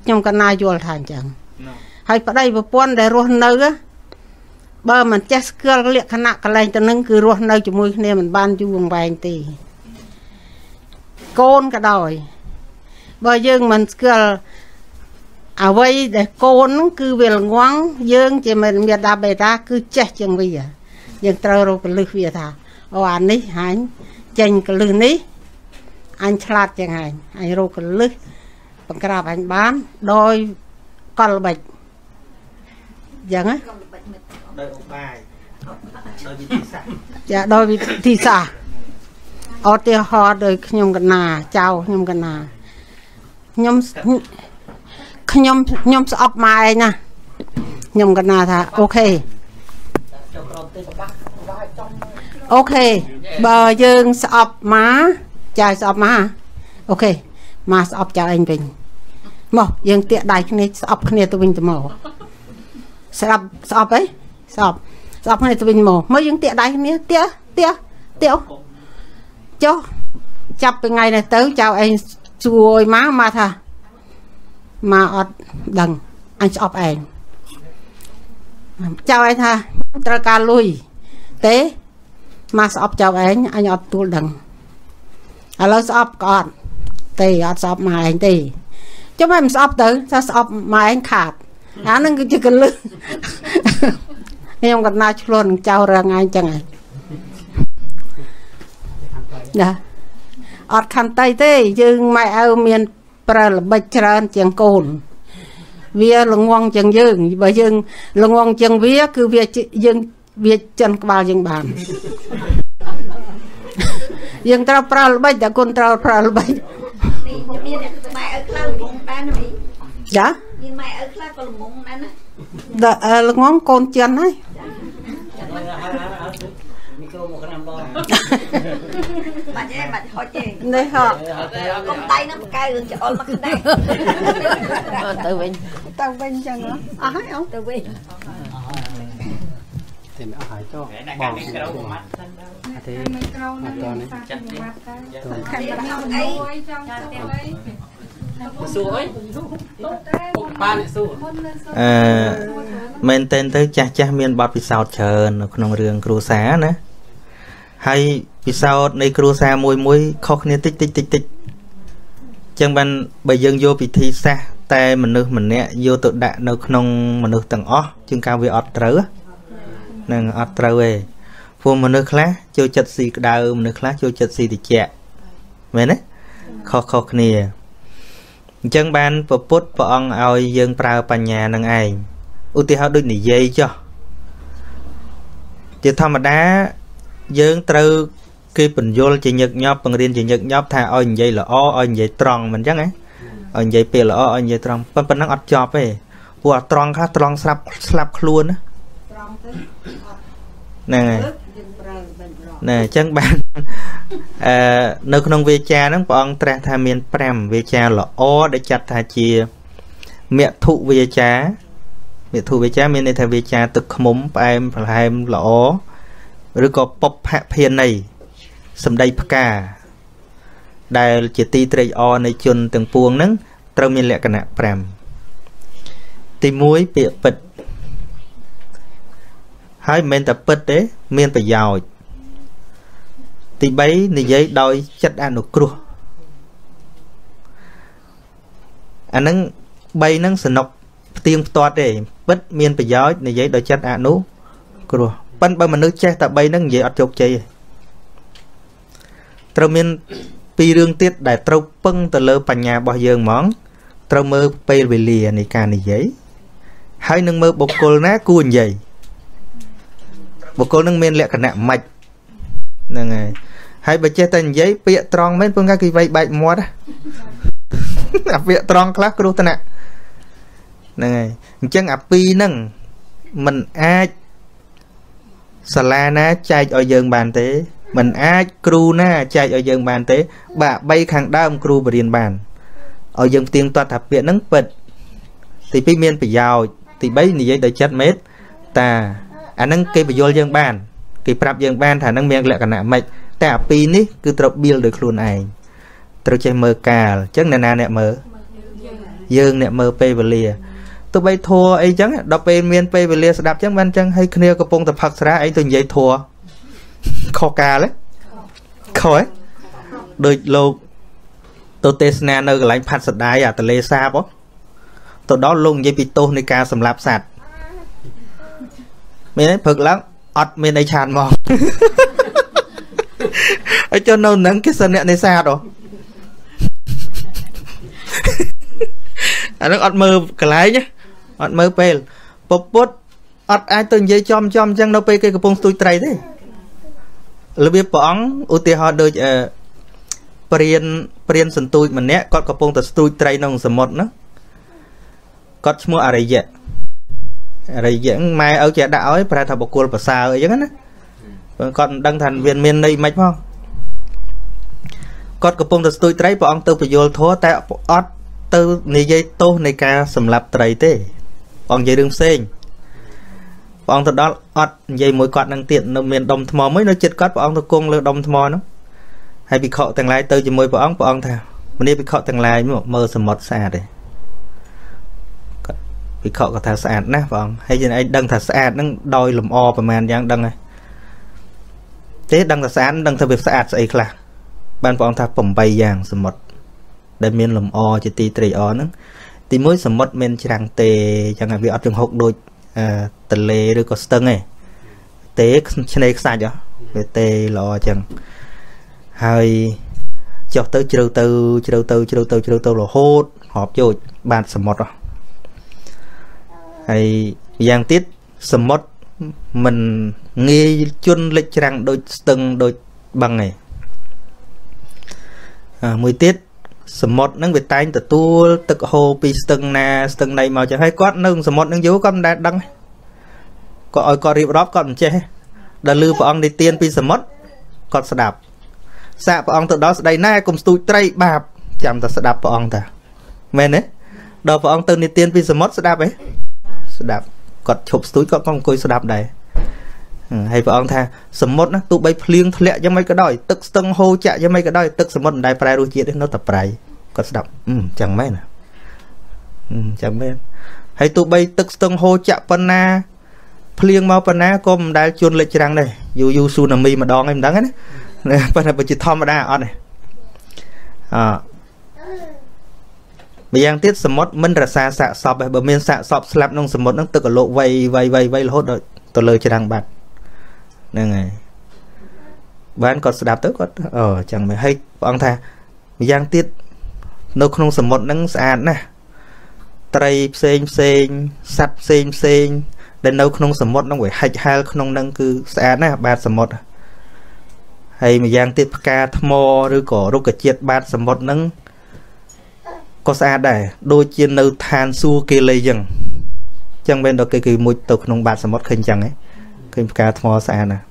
Speaker 2: ខ្ញុំកណាយល់ថាអញ្ចឹង ហើយប្តីប្រពន្ធដែលរស់នៅបើមិនចេះស្គាល់លក្ខណៈកលែងទៅនឹងគឺរស់នៅជាមួយគ្នាមិនបានយូរអង្វែងទេកូនក៏ដោយ បើយើងមិនស្គាល់អ្វីដែលកូនហ្នឹងគឺវាល្ងងយើង ជាមេដាបេតា គឺចេះជាងវាយើងត្រូវរកកលឹះវាថាអូអានេះហាញចេញកលឹះនេះអញឆ្លាតជាងហាញអញរកកលឹះបង្ក្រាបអញបានដោយកលបិច យ៉ាងណា
Speaker 5: ដោយឧបាយដោយវិធីសាស្ត្រ
Speaker 2: ចាដោយវិធីសាស្ត្រអត់ទាហរណ៍ដោយខ្ញុំកណាចៅខ្ញុំកណាខ្ញុំខ្ញុំខ្ញុំស្អប់ម៉ែឯងណាខ្ញុំកណាថាអូខេអូខេបើយើងស្អប់ម៉ាចាយស្អប់ម៉ាអូខេម៉ាស្អប់ចៅឯងវិញមកយើងតាកដៃគ្នាស្អប់គ្នាទៅវិញទៅមក ស្ដាប់ស្អប់អីស្អប់ស្អប់គ្នាទៅវិញមកមើលយើងតាកដៃគ្នាតាតាតាចុះចាប់ពីថ្ងៃនេះទៅចៅឯងជួយមកមកថាមកអត់ដឹងអញស្អប់ឯងចៅឯងថាត្រូវការលុយទេមកស្អប់ចៅឯងអញអត់ទួលដឹងឥឡូវស្អប់ក៏អត់ទេអត់ស្អប់មកឯងទេចុះមិនស្អប់ទៅថាស្អប់មកឯងខាត អានឹងគឺជាកលឹះខ្ញុំក៏ណាឆ្លួនចៅរងឯងចឹងឯងណាអត់ខន្តីទេ យើងម៉ែឪមាន ប្រើល្បិចច្រើន ជាងកូន វាល្ងងជាងយើងបើយើងល្ងងជាងវា គឺវាយើងវាចិនក្បាលយើងបានយើងត្រូវប្រើល្បិចតែគុណត្រូវប្រើល្បិច
Speaker 1: នេះមានអ្នកម៉ែឪខ្លះល្ងងដែរណាមី
Speaker 2: ចា
Speaker 1: មានម៉ែឪខ្លះក៏ល្ងងដែរណា
Speaker 2: ល្ងងកូនចិនហើយ
Speaker 1: មីក្រូមកឆ្នាំដងបាច់ទេបាច់ហុចទេ
Speaker 2: នេះហត់
Speaker 1: កុំដៃនឹងបកៅរឿងច្អល់មកដែរ
Speaker 2: ទៅវិញទៅវិញចឹងអស់ហើយអូ
Speaker 1: ទៅវិញ
Speaker 3: ទេអស់ហើយចុះបងមីក្រូមួយម៉ាត់អត់ទេមីក្រូនឹងចាត់ម៉ាត់ទៅខាងដល់អីចង់ទៅអី សួរអីពុកបានសួរ
Speaker 5: អឺមែនតែនទៅចាស់ចាស់មានបទពិសោធន៍ច្រើននៅក្នុងរឿងគ្រួសារណាហើយពិសោធន៍នៃគ្រួសារមួយមួយខុសគ្នាតិចតិចតិចតិចចឹងបានបើយើងយកពិធីសាស្ត្រតែមនុស្សម្នាក់យកទៅដាក់នៅក្នុងមនុស្សទាំងអស់ជាងការវាអត់ត្រូវហ្នឹងអត់ត្រូវទេព្រោះមនុស្សខ្លះចូលចិត្តស៊ីក្តៅមនុស្សខ្លះចូលចិត្តស៊ីត្រជាក់មែនទេខុសខុសគ្នា អញ្ចឹងបានពពុទ្ធព្រះអង្គឲ្យយើងប្រើបញ្ញានឹងឯងឧទាហរណ៍ដូចនិយាយចុះជាធម្មតាយើងត្រូវគេបញ្យល់ជាញឹកញាប់បង្រៀនជាញឹកញាប់ថាឲ្យនិយាយល្អឲ្យនិយាយត្រង់មិនអញ្ចឹងហ៎ឲ្យនិយាយពេលល្អឲ្យនិយាយត្រង់ប៉ុណ្ណឹងអត់ចប់ទេព្រោះត្រង់ខ្លះត្រង់ស្រាប់ស្លាប់ខ្លួនណាត្រង់ទៅហ្នឹងហើយ ណែអញ្ចឹងបានអឺនៅក្នុងវាចាហ្នឹងព្រះអង្គត្រាស់ថាមាន5វាចាល្អដែលចាត់ថាជាមធុវាចាមធុវាចាមានន័យថាវាចាទឹកខ្មុំផ្អែមប្រហែមល្អឬក៏ពុបភភាន័យសម្ដីផ្កាដែលជាទីត្រេកអរនៃជនទាំងពួងហ្នឹងត្រូវមានលក្ខណៈ5ទី1ពាក្យពិតហើយមិនមែនតែពិតទេ មានប្រយោជន៍ ទី3និយាយដោយចិត្តអនុគ្រោះអានឹង3ហ្នឹងសនុកផ្ទៀងផ្ទាត់ទេពិតមានប្រយោជន៍និយាយដោយចិត្តអនុគ្រោះប៉ិនបើមនុស្សចេះតែ3ហ្នឹងនិយាយអត់ជោគជ័យទេត្រូវមានពីររឿងទៀតដែលត្រូវពឹងទៅលើបញ្ញារបស់យើងហ្មងត្រូវមើលពេលវេលានៃការនិយាយហើយនឹងមើលបុគ្គលណាគួរនិយាយបុគ្គលនឹងមានលក្ខណៈម៉េចហ្នឹងហើយ ហើយបើចេះតែនិយាយពាក្យត្រង់មែនពងគេវៃបែកមាត់អាពាក្យត្រង់ខ្លះគ្រោះថ្នាក់ហ្នឹងហើយអញ្ចឹងអាពីរហ្នឹងมันអាចសាលាណាចែកឲ្យយើងបានទេมันអាចគ្រូណាចែកឲ្យយើងបានទេ បាទ3ខាងដើមគ្រូបរៀនបានឲ្យយើងផ្ទៀងទាត់ថាពាក្យហ្នឹងពិតទី2មានប្រយោជន៍ទី3និយាយដោយចិត្តមេត្តាអាហ្នឹងគេបញ្យល់យើងបាន គេប្រាប់យើងបានថាហ្នឹងមានលក្ខណៈម៉េចតែអាពីរនេះគឺត្រូវបៀលដោយខ្លួនឯងត្រូវចេះមើលកាលអញ្ចឹងអ្នកណាអ្នកមើលយើងអ្នកមើលពេលវេលាទោះបីធัวអីចឹងដល់ពេលមានពេលវេលាស្ដាប់ចឹងបានចឹងឲ្យគ្នាកំពុងតែផឹកស្រាអីទៅនិយាយធัวខុសកាលហ៎ខុសហ៎ដូចលោកទៅទេសនានៅកន្លែងផាត់សដាយអាតលេសាបទៅដល់លោកនិយាយពីទោសនៃការសម្លាប់សត្វមានព្រឹកឡើង អត់មានអីឆានមកហើយចុះនៅនឹងគេសិនអ្នកនេសាទអូអានឹងអត់មើលកន្លែងអត់មើលពេលពពុតអត់អាចទៅនិយាយចំចំអញ្ចឹងនៅពេលគេកំពុងស្ទូចត្រីទេរបៀបព្រះអង្គឧទាហរណ៍ដូចអឺព្រានព្រានសន្ទូចម្នាក់គាត់កំពុងតែស្ទូចត្រីក្នុងសមុទ្រហ្នឹងគាត់ឈ្មោះអរិយៈអ រិយៈម៉ែឪជាដាក់ឲ្យប្រែថាបកគលប្រសើរអីចឹងណាគាត់មិនដឹងថាវាមានន័យមិនផងគាត់កំពុងតែស្ទួយត្រីព្រះអង្គទៅពយល់ធัวតែអត់ទៅនិយាយទោសនៃការសម្លាប់ត្រីទេព្រះអង្គនិយាយរឿងផ្សេងព្រះអង្គទៅដល់អត់និយាយមួយគាត់នឹងទៀតនៅមានដុំថ្មមួយនៅចិត្តគាត់ព្រះអង្គទៅគង់លើដុំថ្មនោះហើយភិក្ខុទាំងឡាយទៅជាមួយព្រះអង្គព្រះអង្គថាមនីភិក្ខុទាំងឡាយមកមើលសមុទ្រស្អាតទេគាត់ ភិក្ខុក៏ថាស្អាតណាស់ព្រះអង្គហើយយើងឯងដឹងថាស្អាតហ្នឹងដោយលំអប្រហែលយ៉ាងដឹងហើយទេដឹងថាស្អាតដឹងថាវាស្អាតស្អីខ្លះបានព្រះអង្គថា8យ៉ាងសមុទ្រដែលមានលំអជាទីត្រេកអរហ្នឹងទីមួយសមុទ្រមានច្រាំងទេចឹងវាអត់ចង្ហុកដូចទលេឬក៏ស្ទឹងទេទេឆ្នេរខ្សាច់ហ៎វាទេល្អចឹងហើយចុះទៅជ្រៅទៅជ្រៅទៅជ្រៅទៅជ្រៅទៅរហូតរាប់យោជបានសមុទ្រហើ យយ៉ាងទៀតសមុទ្រមិនងាយជន់លិចច្រាំងដូចស្ទឹងដូចបឹងទេមួយទៀតសមុទ្រហ្នឹងវាតែងទទួលទឹកហូរពីស្ទឹងណាស្ទឹងណីមកចឹងហើយគាត់នៅសមុទ្រហ្នឹងយូរគាត់មិនដែលដឹងគាត់ឲ្យគាត់រៀបរាប់គាត់មិនចេះដល់លឺព្រះអង្គនិទានពីសមុទ្រគាត់ស្ដាប់សាកព្រះអង្គទៅដល់ស្ដីណែកុំស្ទូចត្រីបាបចាំតែស្ដាប់ព្រះអង្គតាមែនទេដល់ព្រះអង្គទៅនិទានពីសមុទ្រស្ដាប់ទេ ស្ដាប់គាត់ឈប់ស្ទូចគាត់ក៏អង្គុយស្ដាប់ដែរហើយព្រះអង្គថាសមុទ្រណាទោះបីភ្លៀងធ្លាក់យ៉ាងម៉េចក៏ដោយទឹកស្ទឹងហូរចាក់យ៉ាងម៉េចក៏ដោយទឹកសមុទ្រមិនដែលប្រែរសជាតិទេនៅតែប្រៃគាត់ស្ដាប់អឺចឹងមែនណាអឺចឹងមែនហើយទោះបីទឹកស្ទឹងហូរចាក់ប៉ុណ្ណាភ្លៀងមកប៉ុណ្ណាក៏មិនដែលជន់លិចច្រាំងដែរយូយូស៊ូណាមីម្ដងឯងមិនដឹងណាប៉ុន្តែបើជាធម្មតាអត់ទេអ ម្យ៉ាងទៀតសមុទ្រមិនរសាសាកសពទេបើមានសាកសពស្លាប់ក្នុងសមុទ្រហ្នឹងទឹកកលោកវៃវៃវៃវៃរហូតដល់ទៅលើច្រាំងបាត់ហ្នឹងហើយបានគាត់ស្ដាប់ទៅគាត់អូចឹងមែនហើយព្រះអង្គថាម្យ៉ាងទៀតនៅក្នុងសមុទ្រហ្នឹងស្អាតណាស់ត្រីផ្សេងផ្សេងសត្វផ្សេងផ្សេងដែលនៅក្នុងសមុទ្រហ្នឹងវាហិចហាលក្នុងហ្នឹងគឺស្អាតណាស់បាតសមុទ្រហើយម្យ៉ាងទៀតផ្កាថ្មឬក៏រុក្ខជាតិបាតសមុទ្រហ្នឹង ក៏ស្អាតដែរដូចជានៅឋានសួគ៌គេលេចឹងចឹងមែនដល់គេគឺមុជទៅក្នុងបាតសមុទ្រឃើញចឹងហ៎ឃើញផ្កាថ្មស្អាតណាស់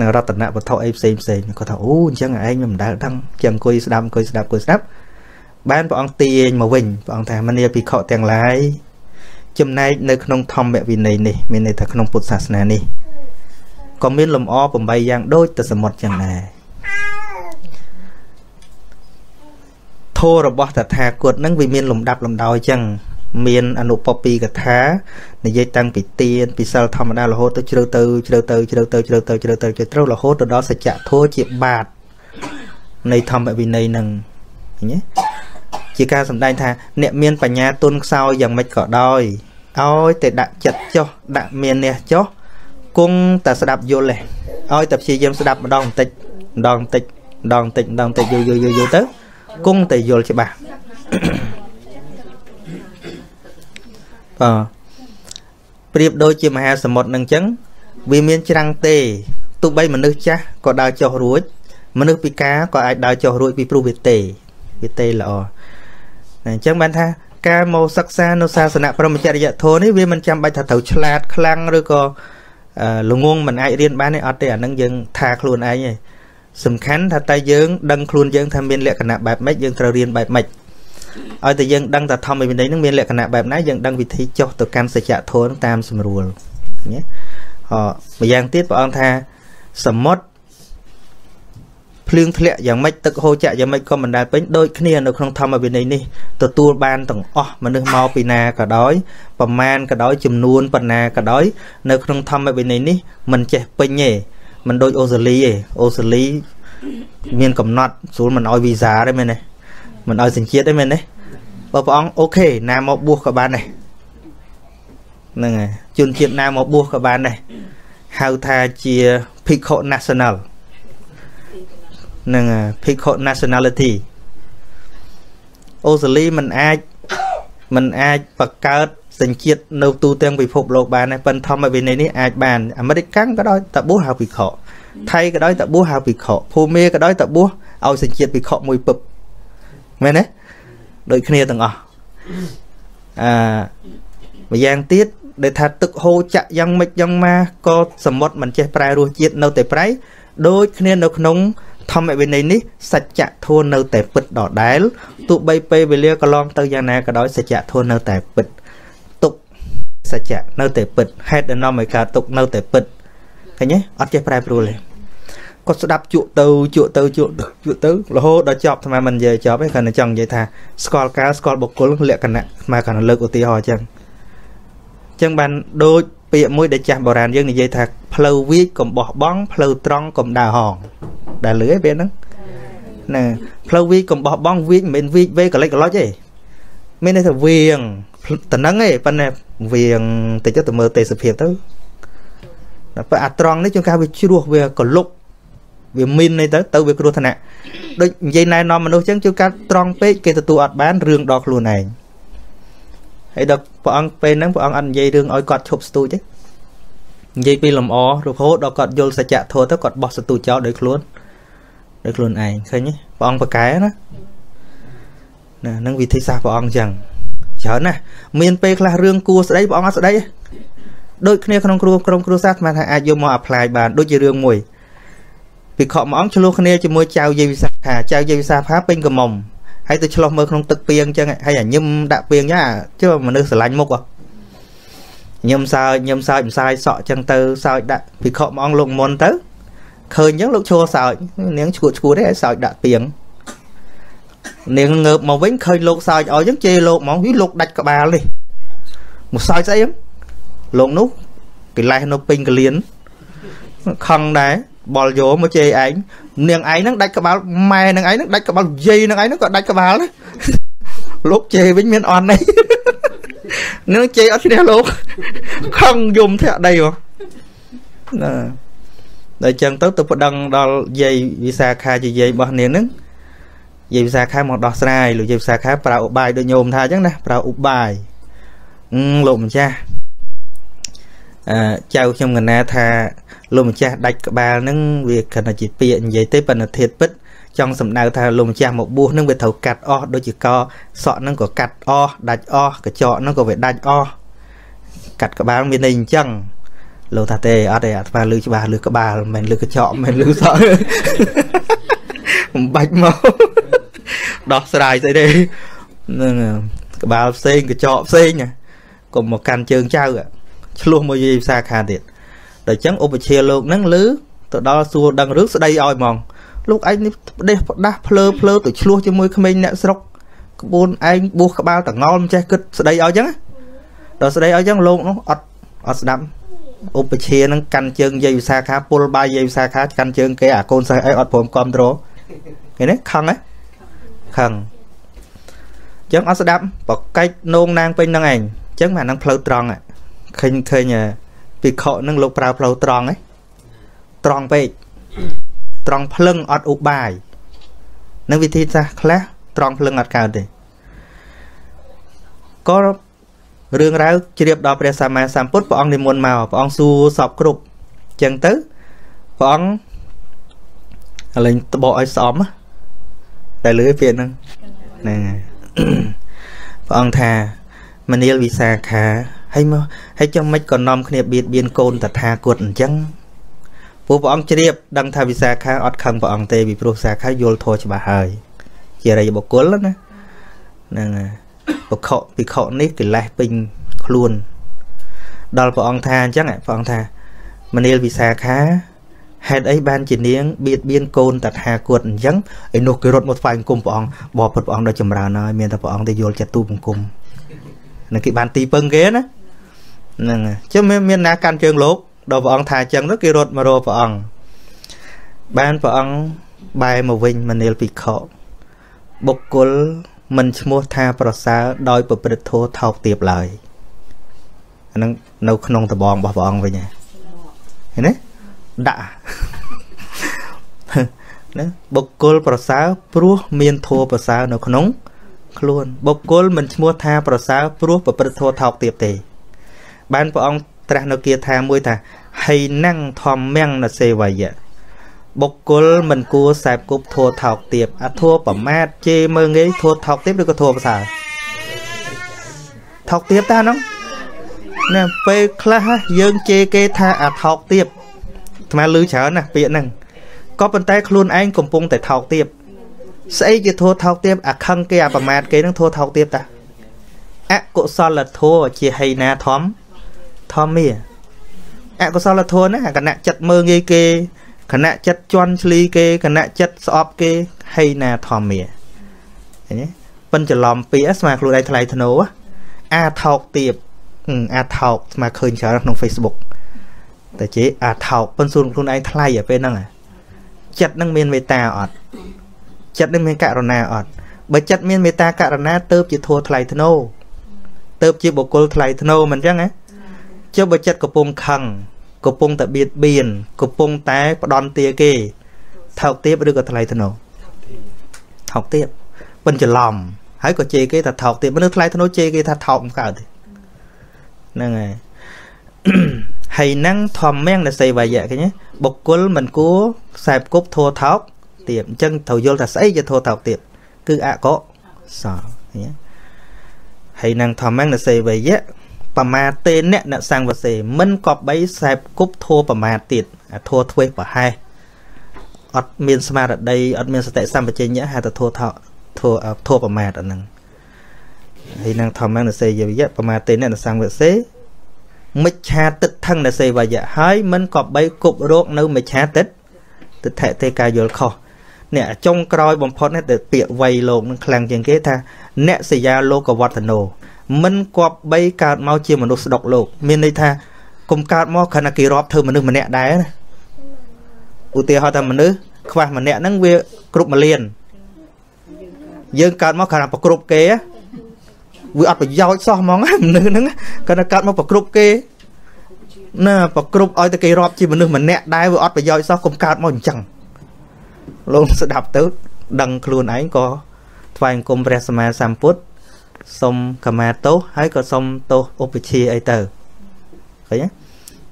Speaker 5: នឹងរតនវត្ថុអីផ្សេងផ្សេងគាត់ថាអូអញ្ចឹងឯងមិនដែលដឹងចឹងអង្គុយស្ដាប់អង្គុយស្ដាប់អង្គុយស្ដាប់បានព្រះអង្គទាញមកវិញព្រះអង្គថាមនីភិក្ខុទាំងឡាយចំណែកនៅក្នុងធម្មវិន័យនេះមានន័យថាក្នុងពុទ្ធសាសនានេះក៏មានលំអ8យ៉ាងដូចទៅសមុទ្រចឹងដែរ ធម៌របស់តថាគតនឹងវាមានលំដាប់លំដោយចឹងមានអនុពពីកថានិយាយតាំងពីទានពីសិលធម្មតារហូតទៅជ្រៅទៅជ្រៅទៅជ្រៅទៅជ្រៅទៅជ្រៅទៅជ្រៅទៅរហូតទៅដល់សច្ចធម៌ជាបាតនៃធម្មវិន័យនឹងឃើញទេជាការសម្ដែងថាអ្នកមានបញ្ញាទុនខ្សោយយ៉ាងម៉េចក៏ដោយឲ្យតែដាក់ចិត្តចុះដាក់មាននេះចុះគង់តែស្ដាប់យល់ឯងឲ្យតែព្យាយាមស្ដាប់ម្ដងបន្តិចម្ដងបន្តិចម្ដងបន្តិចម្ដងបន្តិចយូរយូរយូរយូរទៅ គង់តែយល់ច្បាស់បាទប្រៀបដូចជាមហាសមុទ្រនឹងអញ្ចឹងវាមានច្រាំងទេទោះបីមនុស្សចាស់ក៏ដើរចុះរួច មនុស្សពិការក៏អាចដើរចុះរួចពីព្រោះវាទេវាទេល្អអញ្ចឹងបានថាការមកសិក្សានៅសាសនាព្រហ្មចរិយធម៌នេះវាមិនចាំបាច់ថាត្រូវឆ្លាតខ្លាំងឬក៏ល្ងងមិនអាចរៀនបានទេអត់ទេអានឹងយើងថាខ្លួនឯងឯង សំខាន់ថាតែយើងដឹងខ្លួនយើងថាមានលក្ខណៈបែបម៉េចយើងត្រូវរៀនបែបម៉េចឲ្យតែយើងដឹងថាធម្មវិន័យនឹងមានលក្ខណៈបែបណាយើងដឹងវិធីចុះទៅកាន់សច្ចធម៌តាមស្រួលណាអម្យ៉ាងទៀតព្រះអង្គថាសមុទ្រភ្លៀងធ្លាក់យ៉ាងម៉េចទឹកហូរចាក់យ៉ាងម៉េចក៏មិនដែលពេញដូចគ្នានៅក្នុងធម្មវិន័យនេះទទួលបានទាំងអស់មនុស្សមកពីណាក៏ដោយប្រមាណក៏ដោយចំនួនប៉ុណ្ណាក៏ដោយនៅក្នុងធម្មវិន័យនេះមិនចេះពេញទេ មិនដូចអូស្ត្រាលីទេអូស្ត្រាលីមានកំណត់ស្រួលមិនអោយវីសាទេមែនទេមិនអោយសញ្ជាតិទេមែនទេបើព្រះអង្គអូខេណាមកបួសក៏បានដែរហ្នឹងហើយជនជាតិណាមកបួសក៏បានដែរហៅថាជា Pico National នឹង Pico Nationality អូស្ត្រាលីมันអាចมันអាចបង្កើត សញ្ជាតិនៅទូទាំងពិភពលោកបានដែរប៉ុន្តែធម្មវិន័យនេះអាចបានអាមេរិកកាំងក៏ដោយតបួសហៅពិខុថៃក៏ដោយតបួសហៅពិខុភូមាក៏ដោយតបួសឲ្យសញ្ជាតិពិខុមួយពឹបមែនទេដូចគ្នាទាំងអស់អឺម្យ៉ាងទៀតដែលថាទឹកហូរចាក់យ៉ាងម៉េចយ៉ាងម៉ាក៏សមុទ្រមិនចេះប្រែរសជាតិនៅតែប្រៃដូចគ្នានៅក្នុងធម្មវិន័យនេះសច្ចធម៌នៅតែពិតដដែលទោះបីពេលវេលាកន្លងទៅយ៉ាងណាក៏ដោយសច្ចធម៌នៅតែពិតទុក សច្ចៈនៅតែពិតហេតុដែលនាំឲ្យកើតទុកនៅតែពិតឃើញទេអត់ចេះប្រែប្រួលទេគាត់ស្ដាប់ជក់ទៅជក់ទៅជក់ទៅជក់ទៅរហូតដល់ចប់ថ្មមិននិយាយចប់ទេគ្រាន់តែចង់និយាយថាស្គាល់កាលស្គាល់បុគ្គលលក្ខណៈស្មើគ្រាន់តែលើកឧទាហរណ៍អញ្ចឹងអញ្ចឹងបានដូចពាក្យមួយដែលចាស់បុរាណយើងនិយាយថាផ្លូវវាចកុំបោះបង់ផ្លូវត្រង់កុំដើរហងដែលលឺឯពេលហ្នឹងណាផ្លូវវាចកុំបោះបង់វាចមិនមែនវាចវេកលិចកលុចទេមានន័យថាវៀងតំណឹងឯងប៉ុន្តែ វៀងតិចទៅមើលទេសភាពទៅតែបើអាត្រង់នេះជួនកាលវាជ្រោះវាកលុកវាមានន័យទៅទៅវាគ្រោះថ្នាក់ដូចនិយាយណែនាំមនុស្សចឹងជួនកាលត្រង់ពេកគេទទួលអត់បានរឿងដល់ខ្លួនឯងហើយដល់ព្រះអង្គពេលហ្នឹងព្រះអង្គអត់និយាយរឿងឲ្យគាត់ឈប់ស្ទូចទេនិយាយពីលំអរហូតដល់គាត់យល់សច្ចធម៌ទៅគាត់បោះស្ទូចចោលដោយខ្លួនដោយខ្លួនឯងឃើញទេព្រះអង្គប្រកែណាណានឹងវិធីសាស្ត្រព្រះអង្គចឹង ច្រើនណាស់មានពេលខ្លះរឿងគួស្ដីព្រះអង្គអត់ស្ដីទេដូចគ្នាក្នុងគ្រួក្រុមគ្រួសារស្មានថាអាចយកមកអាប់ឡាយបានដូចជារឿងមួយពិខមួយអង្គឆ្លោះគ្នាជាមួយចៅយាយវិសាខាចៅយាយវិសាខាពេញកំមុំហើយទៅឆ្លោះមើលក្នុងទឹកពីងអញ្ចឹងហើយអាញឹមដាក់ពីងយ៉ាជឿមនុស្សស្រឡាញ់មុខញឹមសើចញឹមសើចម្សាយសក់អញ្ចឹងទៅសើចដាក់ពិខមួយអង្គលោកមុនទៅឃើញអញ្ចឹងលោកឈរសើចនាងឈួតឈួតទេឲ្យសើចដាក់ពីង នាងងើបមកវិញឃើញលោកសើចឲ្យអញ្ចឹងជេរលោកហ្មងវាលោកដាច់ក្បាលនេះមកសើចស្អីហ្នឹងលោកនោះកិលេសនៅពេញកលៀនខឹងដែរបលយោមកជេរឯងនាងឯងហ្នឹងដាច់ក្បាលម៉ែនឹងឯងហ្នឹងដាច់ក្បាលយាយនឹងឯងហ្នឹងក៏ដាច់ក្បាលដែរលោកជេរវិញមានអន់នេះនឹងជេរអត់ឈ្នះលោកខឹងយំធាក់ដីហ៎ណាដល់ចឹងទៅទៅប្តឹងដល់យាយវិសាខាជាយាយរបស់នាងហ្នឹង យាយវិសាខាមកដោះស្រាយលោកយាយវិសាខាប្រើឧបាយដូចញោមថាអញ្ចឹងណាប្រើឧបាយអឺលោកម្ចាស់អឺចៅខ្ញុំកណាថាលោកម្ចាស់ដាច់ក្បាលហ្នឹងវាគណជាពាក្យនិយាយទេប៉ុន្តែធាតពិតចង់សំដៅថាលោកម្ចាស់មកបួសហ្នឹងវាត្រូវកាត់អស់ដូចជាកសក់ហ្នឹងក៏កាត់អស់ដាច់អស់កញ្ចក់ហ្នឹងក៏វាដាច់អស់កាត់ក្បាលមានន័យអញ្ចឹងលោកថាទេអត់ទេអាត្មាលឺច្បាស់លឺក្បាលមិនមែនលឺកញ្ចក់មិនមែនលឺសក់បំបាច់មក ដោះស្រាយស្អីទេហ្នឹងក្បាលផ្សេងកញ្ចក់ផ្សេងកុំមកកាន់ជើងចៅឆ្លោះមកយាយភាសាខាទៀតដល់អញ្ចឹងឧបជាលោកហ្នឹងលឺទៅដល់សួរដឹងរឿងស្ដីឲ្យហ្មង លោកឯងនេះផ្ដេសផ្ដាស់ភ្លើភ្លើទៅឆ្លោះជាមួយក្មេងអ្នកស្រុកក្បួនឯងបួសក្បាលតងល់មិនចេះគិតស្ដីឲ្យអញ្ចឹងដល់ស្ដីឲ្យអញ្ចឹងលោកនោះអត់អត់ស្ដាប់ឧបជានឹងកាន់ជើងយាយវិសាខាពុលបាយយាយវិសាខាកាន់ជើងគេអាកូនសិស្សអីអត់ព្រមគ្រប់គ្រងឃើញទេខឹងហ៎ ខឹងចឹងអត់ស្ដាប់បកិច្ចនងណាងពេញនឹងឯងចឹងមកនឹងផ្លូវត្រង់ឃើញឃើញពិខុនឹងលោកប្រើផ្លូវត្រង់ឯងត្រង់ពេកត្រង់ភ្លឹងអត់ឧបាយនឹងវិធីសាស្ត្រខ្លះត្រង់ភ្លឹងអត់កើតទេក៏រឿងរ៉ាវជ្រាបដល់ព្រះសម្មាសម្ពុទ្ធព្រះអង្គនិមន្តមកព្រះអង្គសួរសពគ្រប់ចឹងទៅព្រះអង្គឥឡូវតបឲ្យស្អំ តែលឺពាក្យហ្នឹងហ្នឹងព្រះអង្គថាមនាលវិសាខាហើយមកហើយចុះមិនក៏នាំគ្នាបៀតបៀនកូនតថាគតអញ្ចឹងព្រោះព្រះអង្គជ្រាបដឹងថាវិសាខាអត់ខឹងព្រះអង្គទេពីព្រោះវិសាខាយល់ធម៌ច្បាស់ហើយជារិយបុគ្គលណាហ្នឹងហើយបខពិខនេះកិលេសពេញខ្លួនដល់ព្រះអង្គថាអញ្ចឹងព្រះអង្គថាមនាលវិសាខា ហេតុអីបានជានាងបៀតបៀនកូនតថាគតអញ្ចឹងឯនោះគេរត់មកថ្វាយបង្គំព្រះអង្គបបពុតព្រះអង្គដល់ចម្រើនហើយមានតែព្រះអង្គទៅយល់ចិត្តទូបង្គំនឹងគេបានទីពឹងគេណាហ្នឹងចឹងមានមានណាកាន់ជើងលោកដល់ព្រះអង្គថាអញ្ចឹងទៅគេរត់មករកព្រះអង្គបានព្រះអង្គបែរមកវិញមនាលភិក្ខុបុគ្គលមិនឈ្មោះថាប្រសើរដោយប្រព្រឹត្តធម៌ថោកទាបឡើយអាហ្នឹងនៅក្នុងតបងរបស់ព្រះអង្គវិញឃើញទេ ដាក់ណាបុគ្គលប្រសើរព្រោះមានធម៌ប្រសើរនៅក្នុងខ្លួនបុគ្គលមិនឈ្មោះថាប្រសើរព្រោះប្រព្រឹត្តធម៌ថោកទាបទេ បានព្រះអង្គត្រាស់នៅគាថាមួយថាហៃណាំងធម្មំណសេវយៈបុគ្គលមិនគួរសែបគប់ធัวថោកទាបអាធัวប្រមាថជេរមើងងាយធัวថោកទាបឬក៏ធัวប្រសើរថោកទាបតាហ្នឹងណាពេលខ្លះយើងជេរគេថាអាថោកទាប អាត្មាលឺច្រើនណាស់ពាក្យហ្នឹងក៏ប៉ុន្តែខ្លួនឯងកំពុងតែថោកទាបស្អីជាធัวថោកទាបអាខឹងគេអាប្រមាថគេហ្នឹងធัวថោកទាបតាអកុសលធัวជាហីណាធម្មធម្មាអកុសលធម៌ណាគណៈចិត្តមើងងាយគេគណៈចិត្តជន់ឆ្លីគេគណៈចិត្តស្អប់គេហីណាធម្មាឃើញទេប៉ិនច្រឡំពីស្មាខ្លួនឯងថ្លៃធ្នូអាថោកទៀបអាថោកស្មាឃើញច្រើនក្នុង Facebook តែជេអាថោកប៉ិនសួរខ្លួនឯងថ្លៃអាពេលហ្នឹងចិត្តនឹងមានមេត្តាអត់ចិត្តនឹងមានករណាអត់បើចិត្តមានមេត្តាករណាទៅជាធัวថ្លៃធ្នូទៅជាបុគ្គលថ្លៃធ្នូមិនអញ្ចឹងណាចុះបើចិត្តកំពុងខឹងកំពុងតែបៀតបៀនកំពុងតែផ្ដន់ទាគេថោកទាបឬក៏ថ្លៃធ្នូថោកទាបប៉ិនច្រឡំហើយក៏ជេរគេថាថោកទាបមនុស្សថ្លៃធ្នូជេរគេថាថោកមិនកើតទេហ្នឹងហើយ ហើយនឹងធម្មងនសីវយៈគេណាបុគ្គលមិនគួរខ្សែគប់ធោថោកទៀតអញ្ចឹងត្រូវយល់ថាស្អីជាធោថោកទៀតគឺអកុសលណាហើយនឹងធម្មងនសីវយៈបមាទេអ្នកអ្នកសង្វសេមិនកបបីខ្សែគប់ធោបមាទៀតអាធោធ្វេសប្រហែសអត់មានស្មារតីអត់មានសតិសម្បជញ្ញៈហៅថាធោថោធោធោបមាអាហ្នឹងហើយនឹងធម្មងនសីវយៈបមាទេអ្នកអ្នកសង្វសេ មិច្ឆាទិដ្ឋឹងនសេវយៈហើយមិនគប្បីគប់រោគនៅមិច្ឆាទិដ្ឋទិដ្ឋិទេការយល់ខុសអ្នកចុងក្រោយបំផុតនេះដែលពាក្យវ័យលោកនឹងខ្លាំងជាងគេថាអ្នកសយាលោកវត្តណោមិនគប្បីកើតមកជាមនុស្សស្ដុកលោក មានន័យថាកុំកើតមកខណៈគេរាប់ធ្វើមនុស្សម្នាក់ដែរណាឧទាហរណ៍ថាមនុស្សខ្វះម្នាក់ហ្នឹងវាគ្រប់មួយលានយើងកើតមកខណៈប្រគ្រប់គេ វាអត់ប្រយោជន៍សោះហ្មងមនុស្សហ្នឹងគាត់តែកើតមកប្រគ្រប់គេណាប្រគ្រប់ឲ្យតែគេរាប់ជាមនុស្សម្នាក់ដែរវាអត់ប្រយោជន៍សោះកុំកើតមកអញ្ចឹងលោកស្ដាប់ទៅ ដឹងខ្លួនឯងក៏ថ្វាយអង្គមព្រះសម្មាសម្ពុទ្ធសុំកម្មាទោសហើយក៏សុំទោសឧបជាអីទៅឃើញទេ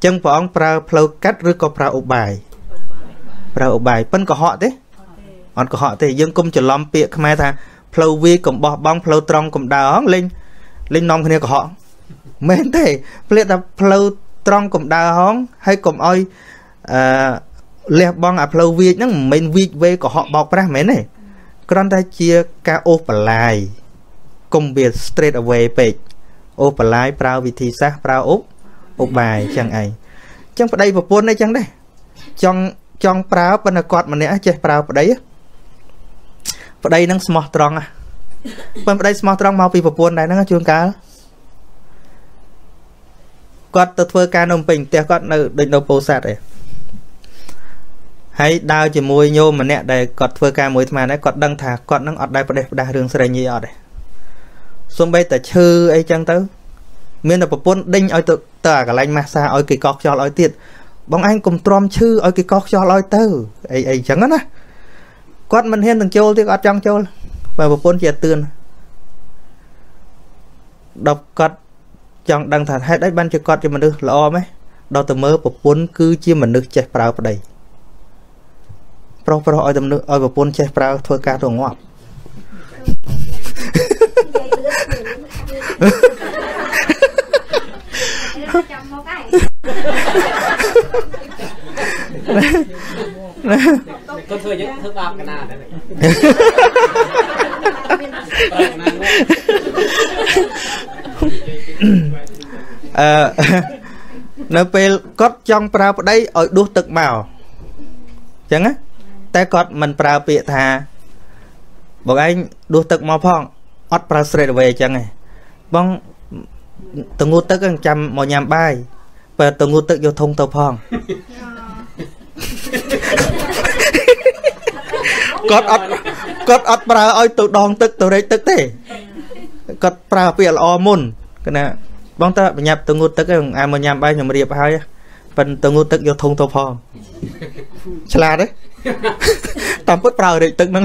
Speaker 5: ចឹងព្រះអង្គប្រើផ្លូវកាត់ឬក៏ប្រើឧបាយប្រើឧបាយប៉ិនកុហកទេអត់កុហកទេយើងគុំច្រឡំពាក្យខ្មែរថា ផ្លូវវាកំបោះបងផ្លូវត្រង់កំដៅហងលេងលេងនាំគ្នាកុហកមែនទេភ្លេចថាផ្លូវត្រង់កំដៅហងហើយកុំអោយអឺលះបង់អាផ្លូវវាចហ្នឹងមិនមែនវីកវេកុហកបោកប្រាស់មែនទេគ្រាន់តែជាការអូសបន្លាយកុំវា straight away ពេកអូបលាយប្រើវិធីសាស្ត្រប្រើឧបឧបាយចឹងឯងចឹងប្តីប្រពន្ធអីចឹងដែរចង់ចង់ប្រើប៉ុន្តែគាត់ម្នាក់ចេះប្រើប្តី ប្តីនឹងស្មោះត្រង់ប៉ុន្តែប្តីស្មោះត្រង់មកពីប្រពន្ធដែរហ្នឹងជួនកាលគាត់ទៅធ្វើការនៅពេញផ្ទះគាត់នៅដូចនៅពោធិ៍សាត់ឯងហើយដើរជាមួយញោមម្នាក់ដែលគាត់ធ្វើការមួយអាត្មាដែរគាត់ដឹងថាគាត់នឹងអត់ដែរប្រទេសផ្ដាស់រឿងស្រីញីអត់ទេសំបីតែឈឺអីចឹងទៅ មានតែប្រពន្ធដេញឲ្យទៅទៅអាកន្លែងម៉ាស្សាឲ្យគេកោសខ្យល់ឲ្យទៀតបងឯងកុំទ្រាំឈឺឲ្យគេកោសខ្យល់ឲ្យទៅអីអីចឹងណា គាត់មិនហ៊ានទាំងចូលទៀតអត់ចង់ចូលបើប្រពន្ធជាតឿនដល់គាត់ចង់ដឹងថាហេតុអីបានជាគាត់ជាមនុស្សល្អម៉េះដល់ទៅមើលប្រពន្ធគឺជាមនុស្សចេះប្រើប្តីប្រុសប្រុសឲ្យទំនឹកឲ្យប្រពន្ធចេះប្រើធ្វើការទៅងាប់
Speaker 6: ចាំមកឯង
Speaker 3: គាត់ធ្វើយើងធ្វើបាបកណាដែរ
Speaker 5: អឺនៅពេលគាត់ចង់ប្រើប្តីឲ្យដួសទឹកមកអញ្ចឹងណាតែគាត់មិនប្រើពាក្យថាបងឯងដួសទឹកមកផងអត់ប្រើ straight away អញ្ចឹងឯងបងតងូតទឹកចាំមកញ៉ាំបាយបើតងូតទឹកយកធុងទៅផង គាត់អត់គាត់អត់ប្រើឲ្យទៅដងទឹកទៅរែកទឹកទេគាត់ប្រើពាក្យល្អមុនគណាបងតើបញ្ញាប់ទៅងូតទឹកឯងអាមកញ៉ាំបាយខ្ញុំរៀបហើយប៉ិនទៅងូតទឹកយកធុងទៅផងឆ្លាតទេតាមពុតប្រើរែកទឹកហ្នឹង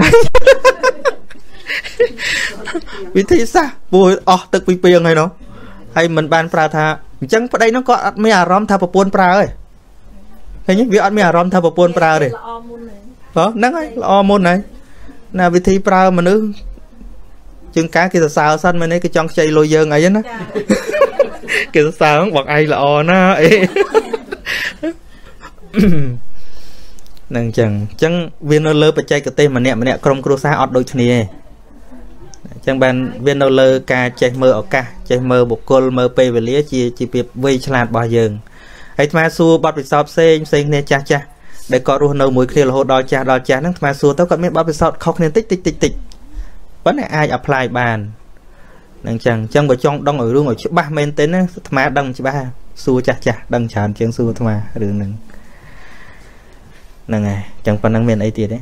Speaker 5: វិធីសាស្ត្រពូអស់ទឹកពីពីងហើយនោះហើយមិនបានប្រើថាអញ្ចឹងប្តីនោះក៏អត់មានអារម្មណ៍ថាប្រពន្ធប្រើទេឃើញវាអត់មានអារម្មណ៍ថាប្រពន្ធប្រើទេល្អមុន ហ្នឹងហើយល្អមុនហើយណាវិធីប្រើមនុស្សជាងការគេសរសើរសិនមែនទេគេចង់ខ្ចីលុយយើងអីណាគេសរសើរបងឯងល្អណាអីនឹងអញ្ចឹងអញ្ចឹងវានៅលើបច្ចេកទេសម្នាក់ម្នាក់ក្រុមគ្រួសារអត់ដូចគ្នាទេអញ្ចឹងបានវានៅលើការចេះមើលឱកាសចេះមើលបុគ្គលមើលពេលវេលា ជាជាភាពវៃឆ្លាតរបស់យើងហើយអាត្មាសួរបទពិសោធន៍ផ្សេងផ្សេងគ្នាចាស់ចាស់ ដែលគាត់រស់នៅមួយគ្នារហូតដល់ចាស់ដល់ចាស់ហ្នឹងអាត្មាសួរទៅគាត់មានបទពិសោធន៍ខុសគ្នាតិចតិចតិចតិចប៉ុន្តែអាច apply បាននឹងចឹងចឹងបើចង់ដឹងឲ្យរឿងឲ្យច្បាស់មែនទេណាអាត្មាដឹងច្បាស់សួរចាស់ចាស់ដឹងច្រើនជាងសួរអាត្មារឿងហ្នឹងហ្នឹងហើយចឹងប៉ុណ្ណឹងមានអីទៀតទេ